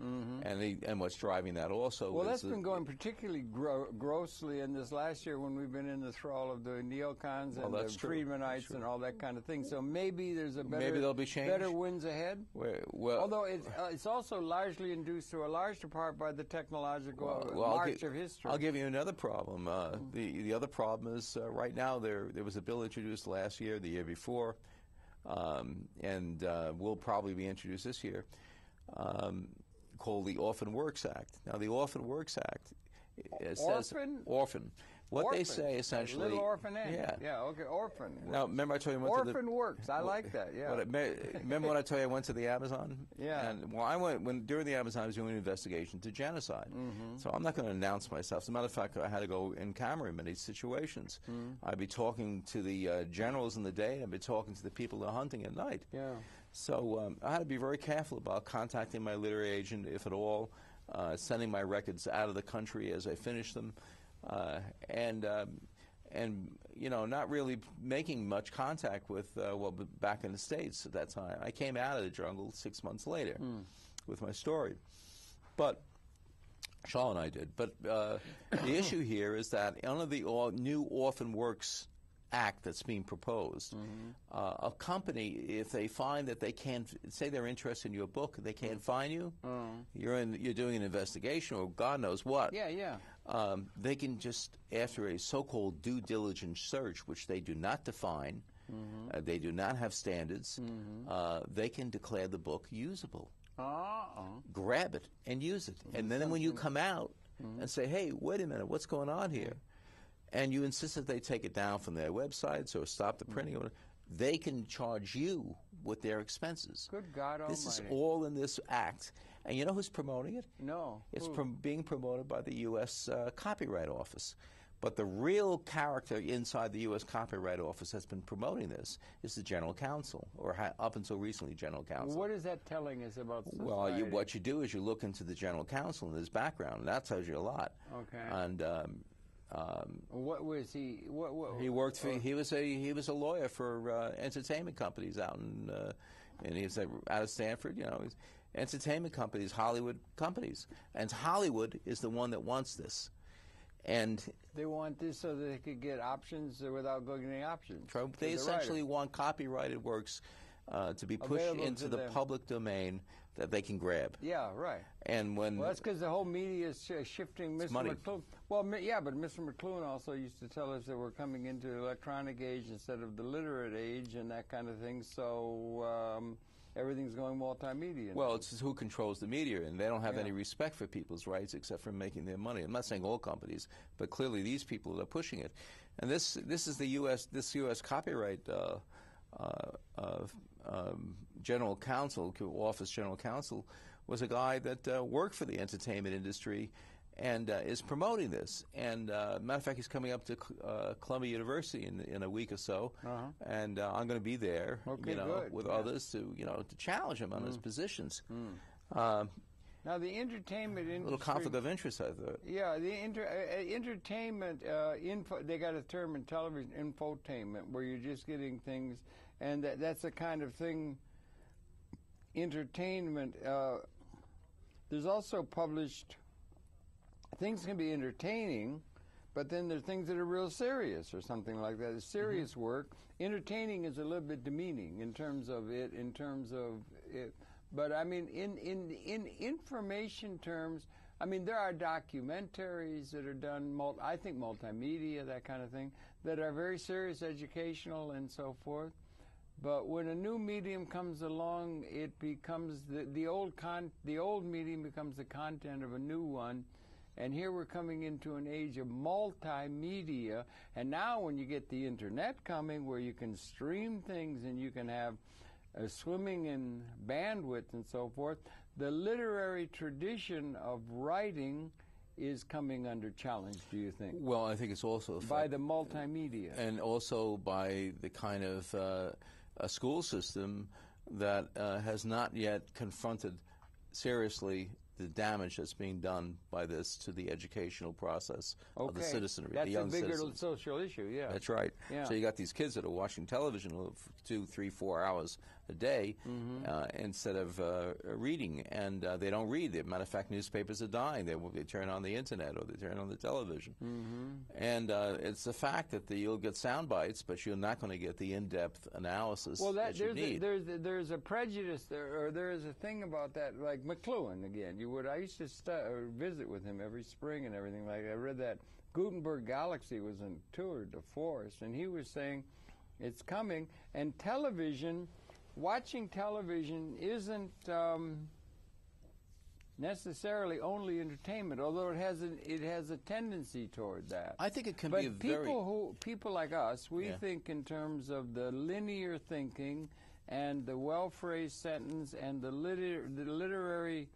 B: and they, and what's driving that also.
A: Well, that's
B: the-
A: been going particularly gro- grossly in this last year when we've been in the thrall of the neocons
B: Well,
A: and the
B: true.
A: Friedmanites and all that kind of thing. So maybe there's a better,
B: Maybe there'll be change.
A: better winds ahead.
B: Well,
A: Although it's, uh, it's also largely induced to a large part by the technological uh,
B: Well,
A: march
B: gi-
A: of history.
B: I'll give you another problem. Uh, the the other problem is uh, right now there there was a bill introduced last year, the year before, um, and uh, will probably be introduced this year, um, called the Orphan Works Act. Now, the Orphan Works Act it says
A: Orphan?
B: orphan. What they say essentially,
A: Little orphanage.
B: yeah.
A: Yeah. Okay. Orphan.
B: Now, remember I told you I went to the
A: Orphan works. I like that. Yeah.
B: What remember when I told you I went to the Amazon?
A: Yeah.
B: And well, I went when during the Amazon I was doing an investigation to genocide.
A: Mm-hmm.
B: So I'm not going to announce myself. As a matter of fact, I had to go in camera in many situations.
A: Mm-hmm.
B: I'd be talking to the uh, generals in the day. I'd be talking to the people that are hunting at night.
A: yeah.
B: So um, I had to be very careful about contacting my literary agent, if at all, uh, sending my records out of the country as I finished them, and um, and you know not really making much contact with uh, well back in the states at that time. I came out of the jungle six months later with my story, but. Shaw and I did, but uh, the issue here is that under the new Orphan Works Act that's being proposed, uh, a company, if they find that they can't say they're interested in your book, they can't find you. You're in, you're doing an investigation, or God knows what.
A: Yeah. Yeah.
B: Um, they can just, after a so-called due diligence search, which they do not define, uh, they do not have standards, uh, they can declare the book usable
A: Uh-uh.
B: grab it and use it. And then when you come out and say, hey, wait a minute, what's going on here? And you insist that they take it down from their websites or stop the printing, or they can charge you with their expenses.
A: Good God
B: This is all in this act. And you know who's promoting it?
A: No.
B: It's prom- being promoted by the U.S. Uh, Copyright Office. But the real character inside the U.S. Copyright Office that's been promoting this is the General Counsel, or ha- up until recently, General Counsel.
A: What is that telling us about society?
B: Well, you, what you do is you look into the general counsel and his background, and that tells you a lot.
A: Okay.
B: And um, um,
A: What was he? What? what
B: he worked for. He was a he was a lawyer for uh, entertainment companies out in, uh, and he was uh, out of Stanford. You know, he's- entertainment companies, Hollywood companies, and Hollywood is the one that wants this. And
A: They want this so that they could get options without going to any options.
B: Trump, they
A: the
B: essentially want copyrighted works uh, to be pushed
A: Available
B: into the
A: them.
B: public domain that they can grab.
A: Yeah, right.
B: And when
A: Well, that's because the whole media is sh- shifting. Mr.
B: money.
A: Well, yeah, but Mr. McLuhan also used to tell us that we're coming into the electronic age instead of the literate age and that kind of thing. So um, everything's going multimedia.
B: Well, it's who controls the media, and they don't have
A: Yeah.
B: any respect for people's rights except for making their money. I'm not saying all companies, but clearly these people are pushing it. And this this is the U.S. this U.S. copyright uh, uh, uh, um, general counsel, office general counsel, was a guy that uh, worked for the entertainment industry. And uh, is promoting this. And uh, matter of fact, he's coming up to uh, Columbia University in, in a week or so,
A: Uh-huh.
B: and uh, I'm going to be there,
A: Okay,
B: you know,
A: good.
B: with
A: Yeah.
B: others to you know to challenge him on his positions.
A: Mm.
B: Um,
A: now the entertainment industry.
B: a little conflict of interest, I thought.
A: Yeah, the inter- uh, uh, entertainment uh, info. They got a term in television, infotainment, where you're just getting things, and that, that's the kind of thing. Entertainment. Uh, there's also published. Things can be entertaining, but then there's things that are real serious or something like that. It's mm-hmm. serious work. Entertaining is a little bit demeaning in terms of it, in terms of it. But I mean, in in in information terms, I mean there are documentaries that are done. Mul- I think multimedia, that kind of thing, that are very serious, educational, and so forth. But when a new medium comes along, it becomes the, the old con the old medium becomes the content of a new one. And here we're coming into an age of multimedia. And now, when you get the internet coming, where you can stream things and you can have uh, swimming in bandwidth and so forth, the literary tradition of writing is coming under challenge. Do you think
B: Well, I think it's also
A: by the multimedia?
B: and also by the kind of uh, a school system that uh, has not yet confronted seriously the damage that's being done by this to the educational process of the citizenry,
A: That's
B: the young
A: a bigger
B: citizens.
A: social issue. Yeah,
B: That's right.
A: Yeah.
B: So you got these kids that are watching television for two, three, four hours a day
A: Mm-hmm.
B: uh, instead of uh, reading, and uh, they don't read. As a matter of fact, newspapers are dying. They, they turn on the internet or they turn on the television,
A: Mm-hmm.
B: and uh, it's a fact that the, you'll get sound bites, but you're not going to get the in-depth analysis
A: Well, that,
B: that, you
A: there's a, there's a, there's a prejudice there, or there is a thing about that. Like McLuhan again, you would I used to stu- visit with him every spring and everything like. that. I read that Gutenberg Galaxy was in tour de force, and he was saying it's coming. And television, watching television isn't. Um, necessarily only entertainment, although it has an, it has a tendency toward that.
B: I think it can
A: but
B: be a
A: people
B: very
A: who people like us, we
B: Yeah.
A: think in terms of the linear thinking and the well-phrased sentence and the, liter- the literary.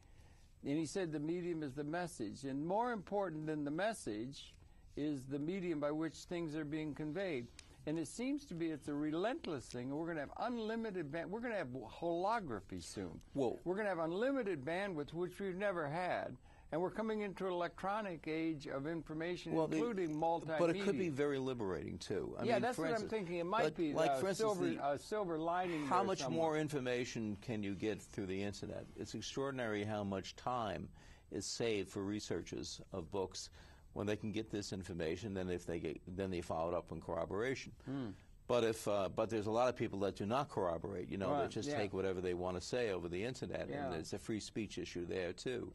A: And he said the medium is the message, and more important than the message is the medium by which things are being conveyed. And it seems to be it's a relentless thing. and We're going to have unlimited. Band- we're going to have holography soon.
B: Whoa.
A: We're going to have unlimited bandwidth, which we've never had. And we're coming into an electronic age of information,
B: Well, the-
A: including multimedia.
B: But it could be very liberating too. I
A: yeah,
B: mean,
A: that's what
B: instance-
A: I'm thinking. It might
B: like-
A: be
B: like
A: uh,
B: for instance,
A: silver,
B: the-
A: uh, silver lining.
B: How much
A: somewhere.
B: more information can you get through the internet? It's extraordinary how much time is saved for researchers of books when they can get this information. Then if they get, then they follow it up on corroboration.
A: Hmm.
B: But if uh, but there's a lot of people that do not corroborate. You know,
A: Right,
B: they just
A: yeah.
B: take whatever they want to say over the internet,
A: Yeah.
B: and it's a free speech issue there too.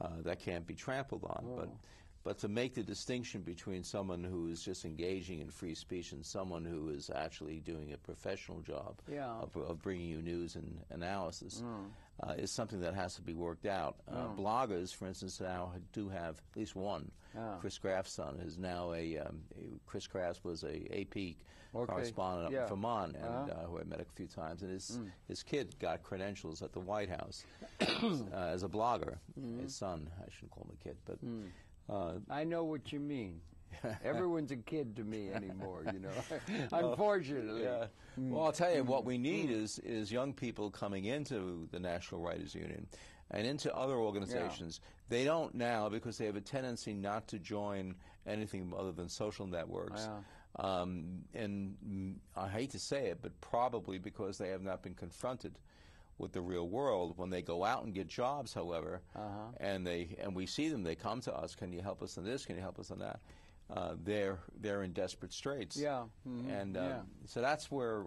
B: Uh, that can't be trampled on. But but to make the distinction between someone who is just engaging in free speech and someone who is actually doing a professional job
A: Yeah.
B: of, of bringing you news and analysis
A: Mm.
B: uh, is something that has to be worked out. Uh, bloggers, for instance, now do have at least one.
A: Yeah.
B: Chris Graff's son is now a, um, a Chris Graff was a AP
A: Okay.
B: correspondent up
A: Yeah.
B: in Vermont, and
A: Uh-huh.
B: uh, who I met a few times. And his his kid got credentials at the White House uh, as a blogger. His son, I shouldn't call him a kid, but. Uh,
A: I know what you mean. Everyone's a kid to me anymore, you know. Unfortunately.
B: Yeah. Well, I'll tell you, what we need is is young people coming into the National Writers Union and into other organizations. They don't now because they have a tendency not to join anything other than social networks.
A: Yeah.
B: Um, and I hate to say it, but probably because they have not been confronted with the real world. When they go out and get jobs, however,
A: Uh-huh.
B: and they and we see them, they come to us. Can you help us on this? Can you help us on that? Uh, they're they're in desperate straits.
A: Yeah. Mhm.
B: and um,
A: Yeah.
B: so that's where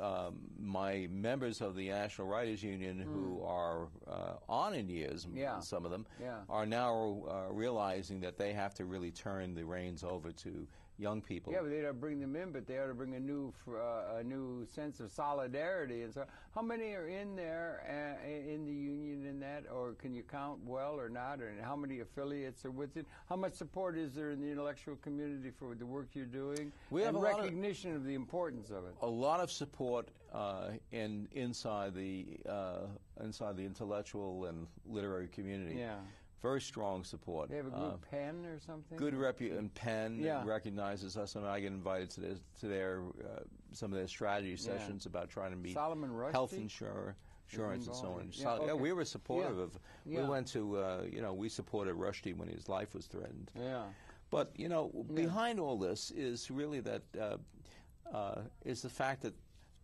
B: um, my members of the National Writers Union, who are uh, on in years,
A: Hmm. Yeah.
B: some of them,
A: Yeah.
B: are now uh, realizing that they have to really turn the reins over to young people.
A: Yeah, but they don't bring them in, but they ought to bring a new uh, a new sense of solidarity. And so, how many are in there uh, in the union in that, or can you count well or not? Or how many affiliates are with it? How much support is there in the intellectual community for the work you're doing?
B: We have lot of-
A: recognition of, the importance of it.
B: a lot of support uh, in inside the uh, inside the intellectual and literary community.
A: Yeah.
B: Very strong support.
A: They have a
B: Uh,
A: group pen or something.
B: good repu- and PEN
A: Yeah.
B: recognizes us, and I get invited to their, to their uh, some of their strategy sessions about trying to meet
A: Salman Rushdie?
B: health insure, insurance and so on.
A: in-
B: So-
A: yeah,
B: yeah, we were supportive
A: Yeah.
B: of.
A: Yeah.
B: We went to uh, you know we supported Rushdie when his life was threatened.
A: Yeah.
B: But you know, behind all this is really that uh, uh, is the fact that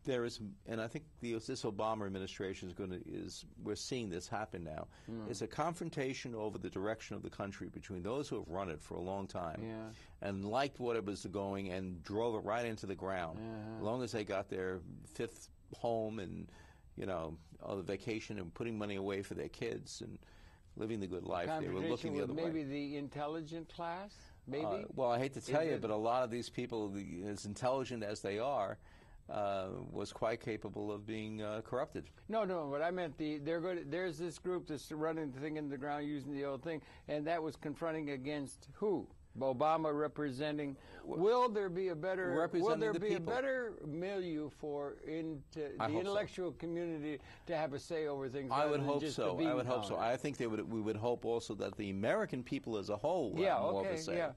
B: there is, and I think the, this Obama administration is going to is we're seeing this happen now.
A: Hmm.
B: It's a confrontation over the direction of the country between those who have run it for a long time
A: Yeah.
B: and liked what it was going and drove it right into the ground.
A: Uh-huh.
B: As long as they got their fifth home and you know on the vacation and putting money away for their kids and living the good life, they were looking the other
A: maybe
B: way.
A: the intelligent class. Maybe.
B: Uh, well, I hate to tell
A: Is
B: you,
A: it-
B: but a lot of these people, the, as intelligent as they are, uh, was quite capable of being uh, corrupted.
A: No, no. What I meant the they're going. There's this group that's running the thing in the ground using the old thing, and that was confronting against who? Obama representing. Will there be a better? Will there
B: the
A: be
B: people.
A: a better milieu for into the
B: hope so.
A: intellectual community to have a say over things?
B: I would hope so. I would hope so. I think they would. We would hope also that the American people as a whole would
A: Yeah,
B: have more of
A: okay,
B: a say.
A: yeah.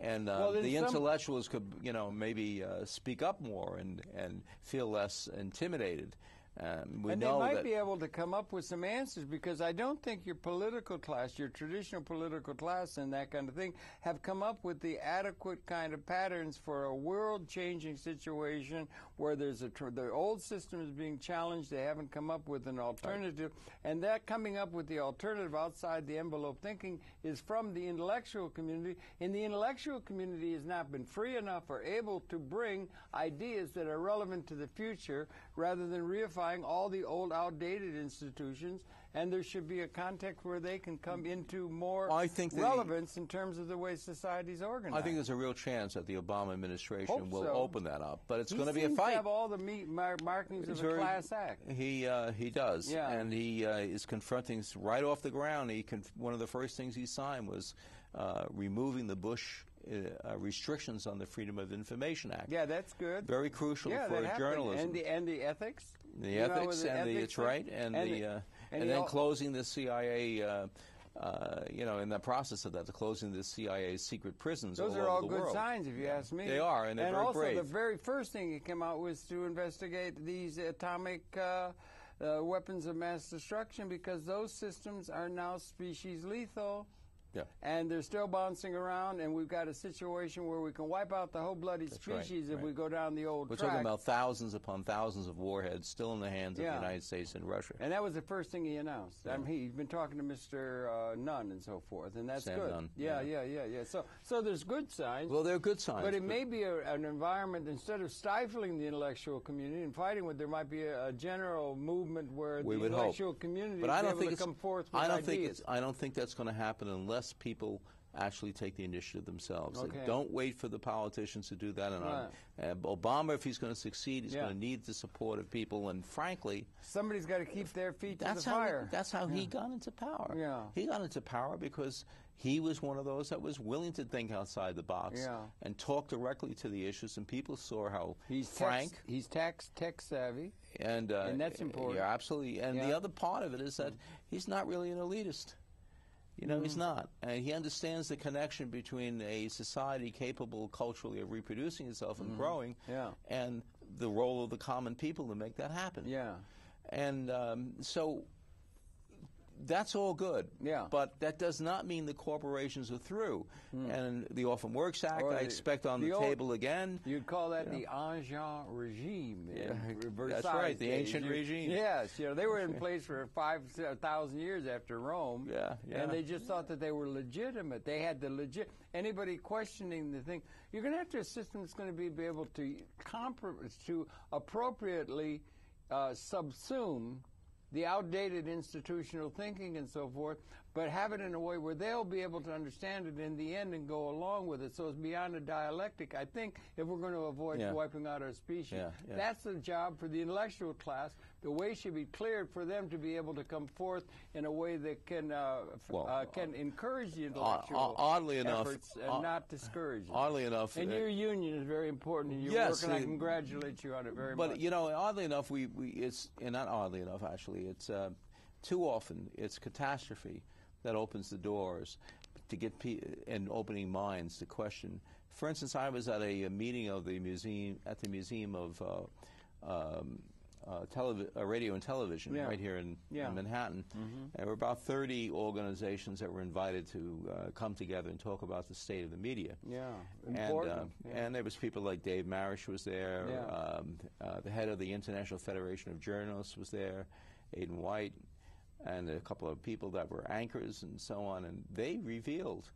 B: And uh,
A: Well,
B: the intellectuals could, you know, maybe uh, speak up more and, and feel less intimidated. Um, we
A: and they might be able to come up with some answers because I don't think your political class, your traditional political class, and that kind of thing, have come up with the adequate kind of patterns for a world-changing situation where there's a tr- the old system is being challenged. They haven't come up with an alternative, and that coming up with the alternative outside the envelope thinking is from the intellectual community. And the intellectual community has not been free enough or able to bring ideas that are relevant to the future rather than reifying all the old outdated institutions and there should be a context where they can come into more
B: I think the-
A: relevance in terms of the way society's organized.
B: I think there's a real chance that the Obama administration
A: Hope
B: will
A: so.
B: open that up, but it's going to be a fight.
A: have all the meat mar- markings of a
B: very-
A: class act.
B: He uh, he does,
A: Yeah.
B: and he uh, is confronting right off the ground. He conf- one of the first things he signed was uh, removing the Bush uh, uh, restrictions on the Freedom of Information Act.
A: Yeah, that's good.
B: Very crucial
A: yeah,
B: for journalism.
A: and the and the ethics.
B: the
A: You know,
B: ethics
A: the
B: and the it's right and, the uh,
A: and
B: and, then
A: al-
B: closing the CIA. Uh, uh, you know, in the process of that, the closing of the CIA's secret prisons.
A: Those
B: all
A: are all good
B: world.
A: signs, if you ask me.
B: They are, and they're
A: and
B: very
A: also,
B: brave.
A: the very first thing that came out was to investigate these atomic uh, uh, weapons of mass destruction because those systems are now species lethal.
B: Yeah.
A: And they're still bouncing around, and we've got a situation where we can wipe out the whole bloody
B: right,
A: species if
B: right.
A: we go down the old
B: We're
A: track.
B: talking about thousands upon thousands of warheads still in the hands of the United States and Russia.
A: And that was the first thing he announced. I mean, he's been talking to Mr. Uh, Nunn and so forth, and that's
B: Sam
A: good.
B: Nunn,
A: yeah,
B: yeah.
A: yeah, yeah, yeah. So, so there's good signs.
B: well, they're good signs.
A: But it may be a, an environment instead of stifling the intellectual community and fighting with, there might be a, a general movement where
B: we
A: the
B: would hope.
A: intellectual community
B: but
A: is
B: I don't think
A: to come forth with
B: I don't
A: ideas.
B: think it's, I don't think that's going to happen unless people actually take the initiative themselves.
A: Okay.
B: Don't wait for the politicians to do that. And
A: Right.
B: uh, Obama, if he's going to succeed, he's
A: Yeah.
B: going to need the support of people. And frankly,
A: Somebody's got to keep their feet to
B: that's
A: the
B: how
A: fire.
B: that's how he got into power.
A: Yeah.
B: He got into power because he was one of those that was willing to think outside the box
A: Yeah.
B: and talk directly to the issues. And people saw how
A: he's
B: frank
A: Tech, he's tax tech savvy.
B: and uh,
A: And that's important.
B: Yeah, absolutely. And the other part of it is that he's not really an elitist. You know,
A: Mm.
B: he's not, and he understands the connection between a society capable culturally of reproducing itself and growing,
A: Mm-hmm. Yeah.
B: and the role of the common people to make that happen.
A: Yeah.
B: And um, so that's all good.
A: Yeah.
B: But that does not mean the corporations are through. And the Orphan Works Act,
A: Or
B: I
A: the-
B: expect on
A: the
B: the,
A: old-
B: table again.
A: You'd call that the Ancien Regime.
B: Yeah,
A: Versailles
B: that's right, the
A: days.
B: ancient
A: You-
B: regime.
A: Yes, you know they were in place for five thousand years after Rome.
B: Yeah, yeah.
A: And they just thought that they were legitimate. They had the legit. Anybody questioning the thing, you're going to have to have a system that's going to be, be able to comprom- to appropriately uh, subsume the outdated institutional thinking and so forth, but have it in a way where they'll be able to understand it in the end and go along with it. So it's beyond a dialectic. I think if we're going to avoid
B: Yeah.
A: wiping out our species,
B: Yeah, yeah.
A: that's the job for the intellectual class. The way should be cleared for them to be able to come forth in a way that can uh,
B: Well,
A: uh, can encourage the intellectual
B: oddly enough,
A: efforts and
B: o-
A: not discourage them.
B: Oddly enough,
A: and
B: uh,
A: your union is very important in your
B: Yes,
A: work, and I congratulate you on it very
B: but
A: much.
B: But you know, oddly enough, we, we it's and not oddly enough actually, it's uh, too often it's catastrophe that opens the doors to get pe- and opening minds to question. For instance, I was at a, a meeting of the museum at the Museum of uh, um, uh, televi- uh, Radio and Television
A: Yeah.
B: right here in,
A: Yeah.
B: in Manhattan. There were about 30 organizations that were invited to uh, come together and talk about the state of the media.
A: yeah,
B: And, uh,
A: important. yeah.
B: and there was people like Dave Marash was there.
A: Yeah.
B: Um, uh, the head of the International Federation of Journalists was there, Aidan White, and a couple of people that were anchors and so on. And they revealed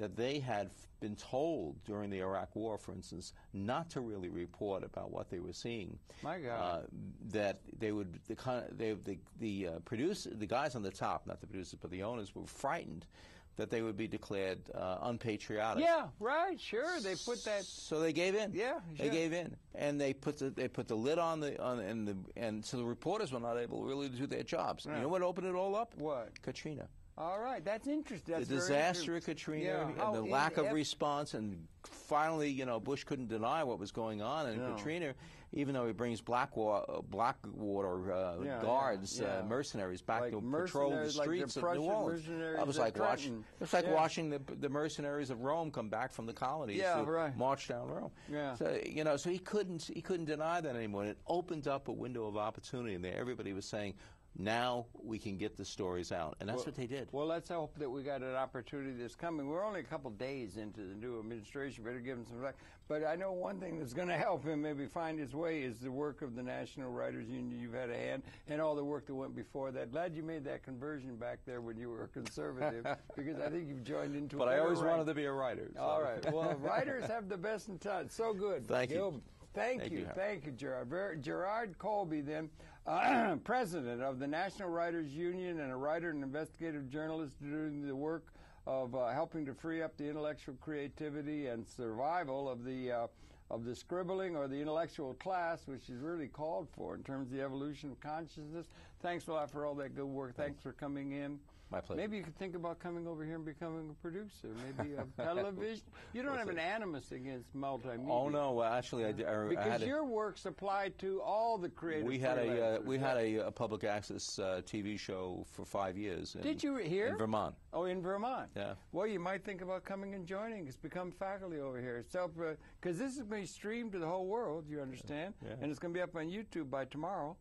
B: that they had been told during the Iraq War, for instance, not to really report about what they were seeing.
A: My God.
B: Uh, that they would the they, the the uh, producer the guys on the top, not the producers, but the owners were frightened that they would be declared uh, unpatriotic.
A: yeah, right. Sure, they put that.
B: So they gave in.
A: Yeah, sure.
B: they gave in, and they put the they put the lid on the on and the and so the reporters were not able really to do their jobs.
A: Right.
B: You know what opened it all up?
A: What?
B: Katrina.
A: All right, that's interesting. That's
B: the disaster
A: interesting.
B: of Katrina
A: Yeah, how
B: and the lack of
A: inept-
B: response, and finally, you know, Bush couldn't deny what was going on, and
A: No.
B: Katrina, even though he brings black wa- uh, Blackwater uh,
A: Yeah, yeah,
B: guards,
A: yeah.
B: Uh, mercenaries back
A: Like
B: to patrol the
A: mercenaries, like the
B: streets of New Orleans.
A: mercenaries
B: I was like watching.
A: Trenton.
B: It was like
A: Yeah.
B: watching the the mercenaries of Rome come back from the colonies
A: Yeah,
B: to
A: right.
B: march down Rome.
A: Yeah.
B: So you know, so he couldn't he couldn't deny that anymore. And it opened up a window of opportunity, and there everybody was saying. Now we can get the stories out, and that's what they did.
A: Well, let's hope that we got an opportunity that's coming. We're only a couple days into the new administration. Better give him some luck. But I know one thing that's going to help him maybe find his way is the work of the National Writers Union. You've had a hand, and all the work that went before that. Glad you made that conversion back there when you were a conservative, because I think you've joined into.
B: But I always
A: rank.
B: wanted to be a writer. so-
A: All right. Well, writers have the best in touch. So good.
B: Thank you.
A: Thank,
B: Thank
A: you.
B: you,
A: Thank you, Gerard. Ver- Gerard Colby, then, uh, president of the National Writers Union and a writer and investigative journalist doing the work of uh, helping to free up the intellectual creativity and survival of the uh, of the scribbling or the intellectual class, which is really called for in terms of the evolution of consciousness. Thanks a lot for all that good work. Thanks for coming in.
B: My pleasure.
A: Maybe you could think about coming over here and becoming a producer, maybe a television. You don't have an animus against multimedia.
B: Oh no! Well, actually, I, I, I
A: Because
B: had a,
A: your work's applied to all the creative.
B: we had a uh, we had a, a public access uh, TV show for five years. In,
A: Did you here?
B: in Vermont?
A: Oh, in Vermont.
B: Yeah.
A: Well, you might think about coming and joining us, become faculty over here. Self, because this is going to be streamed to the whole world. You understand?
B: Yeah.
A: And it's going to be up on YouTube by tomorrow.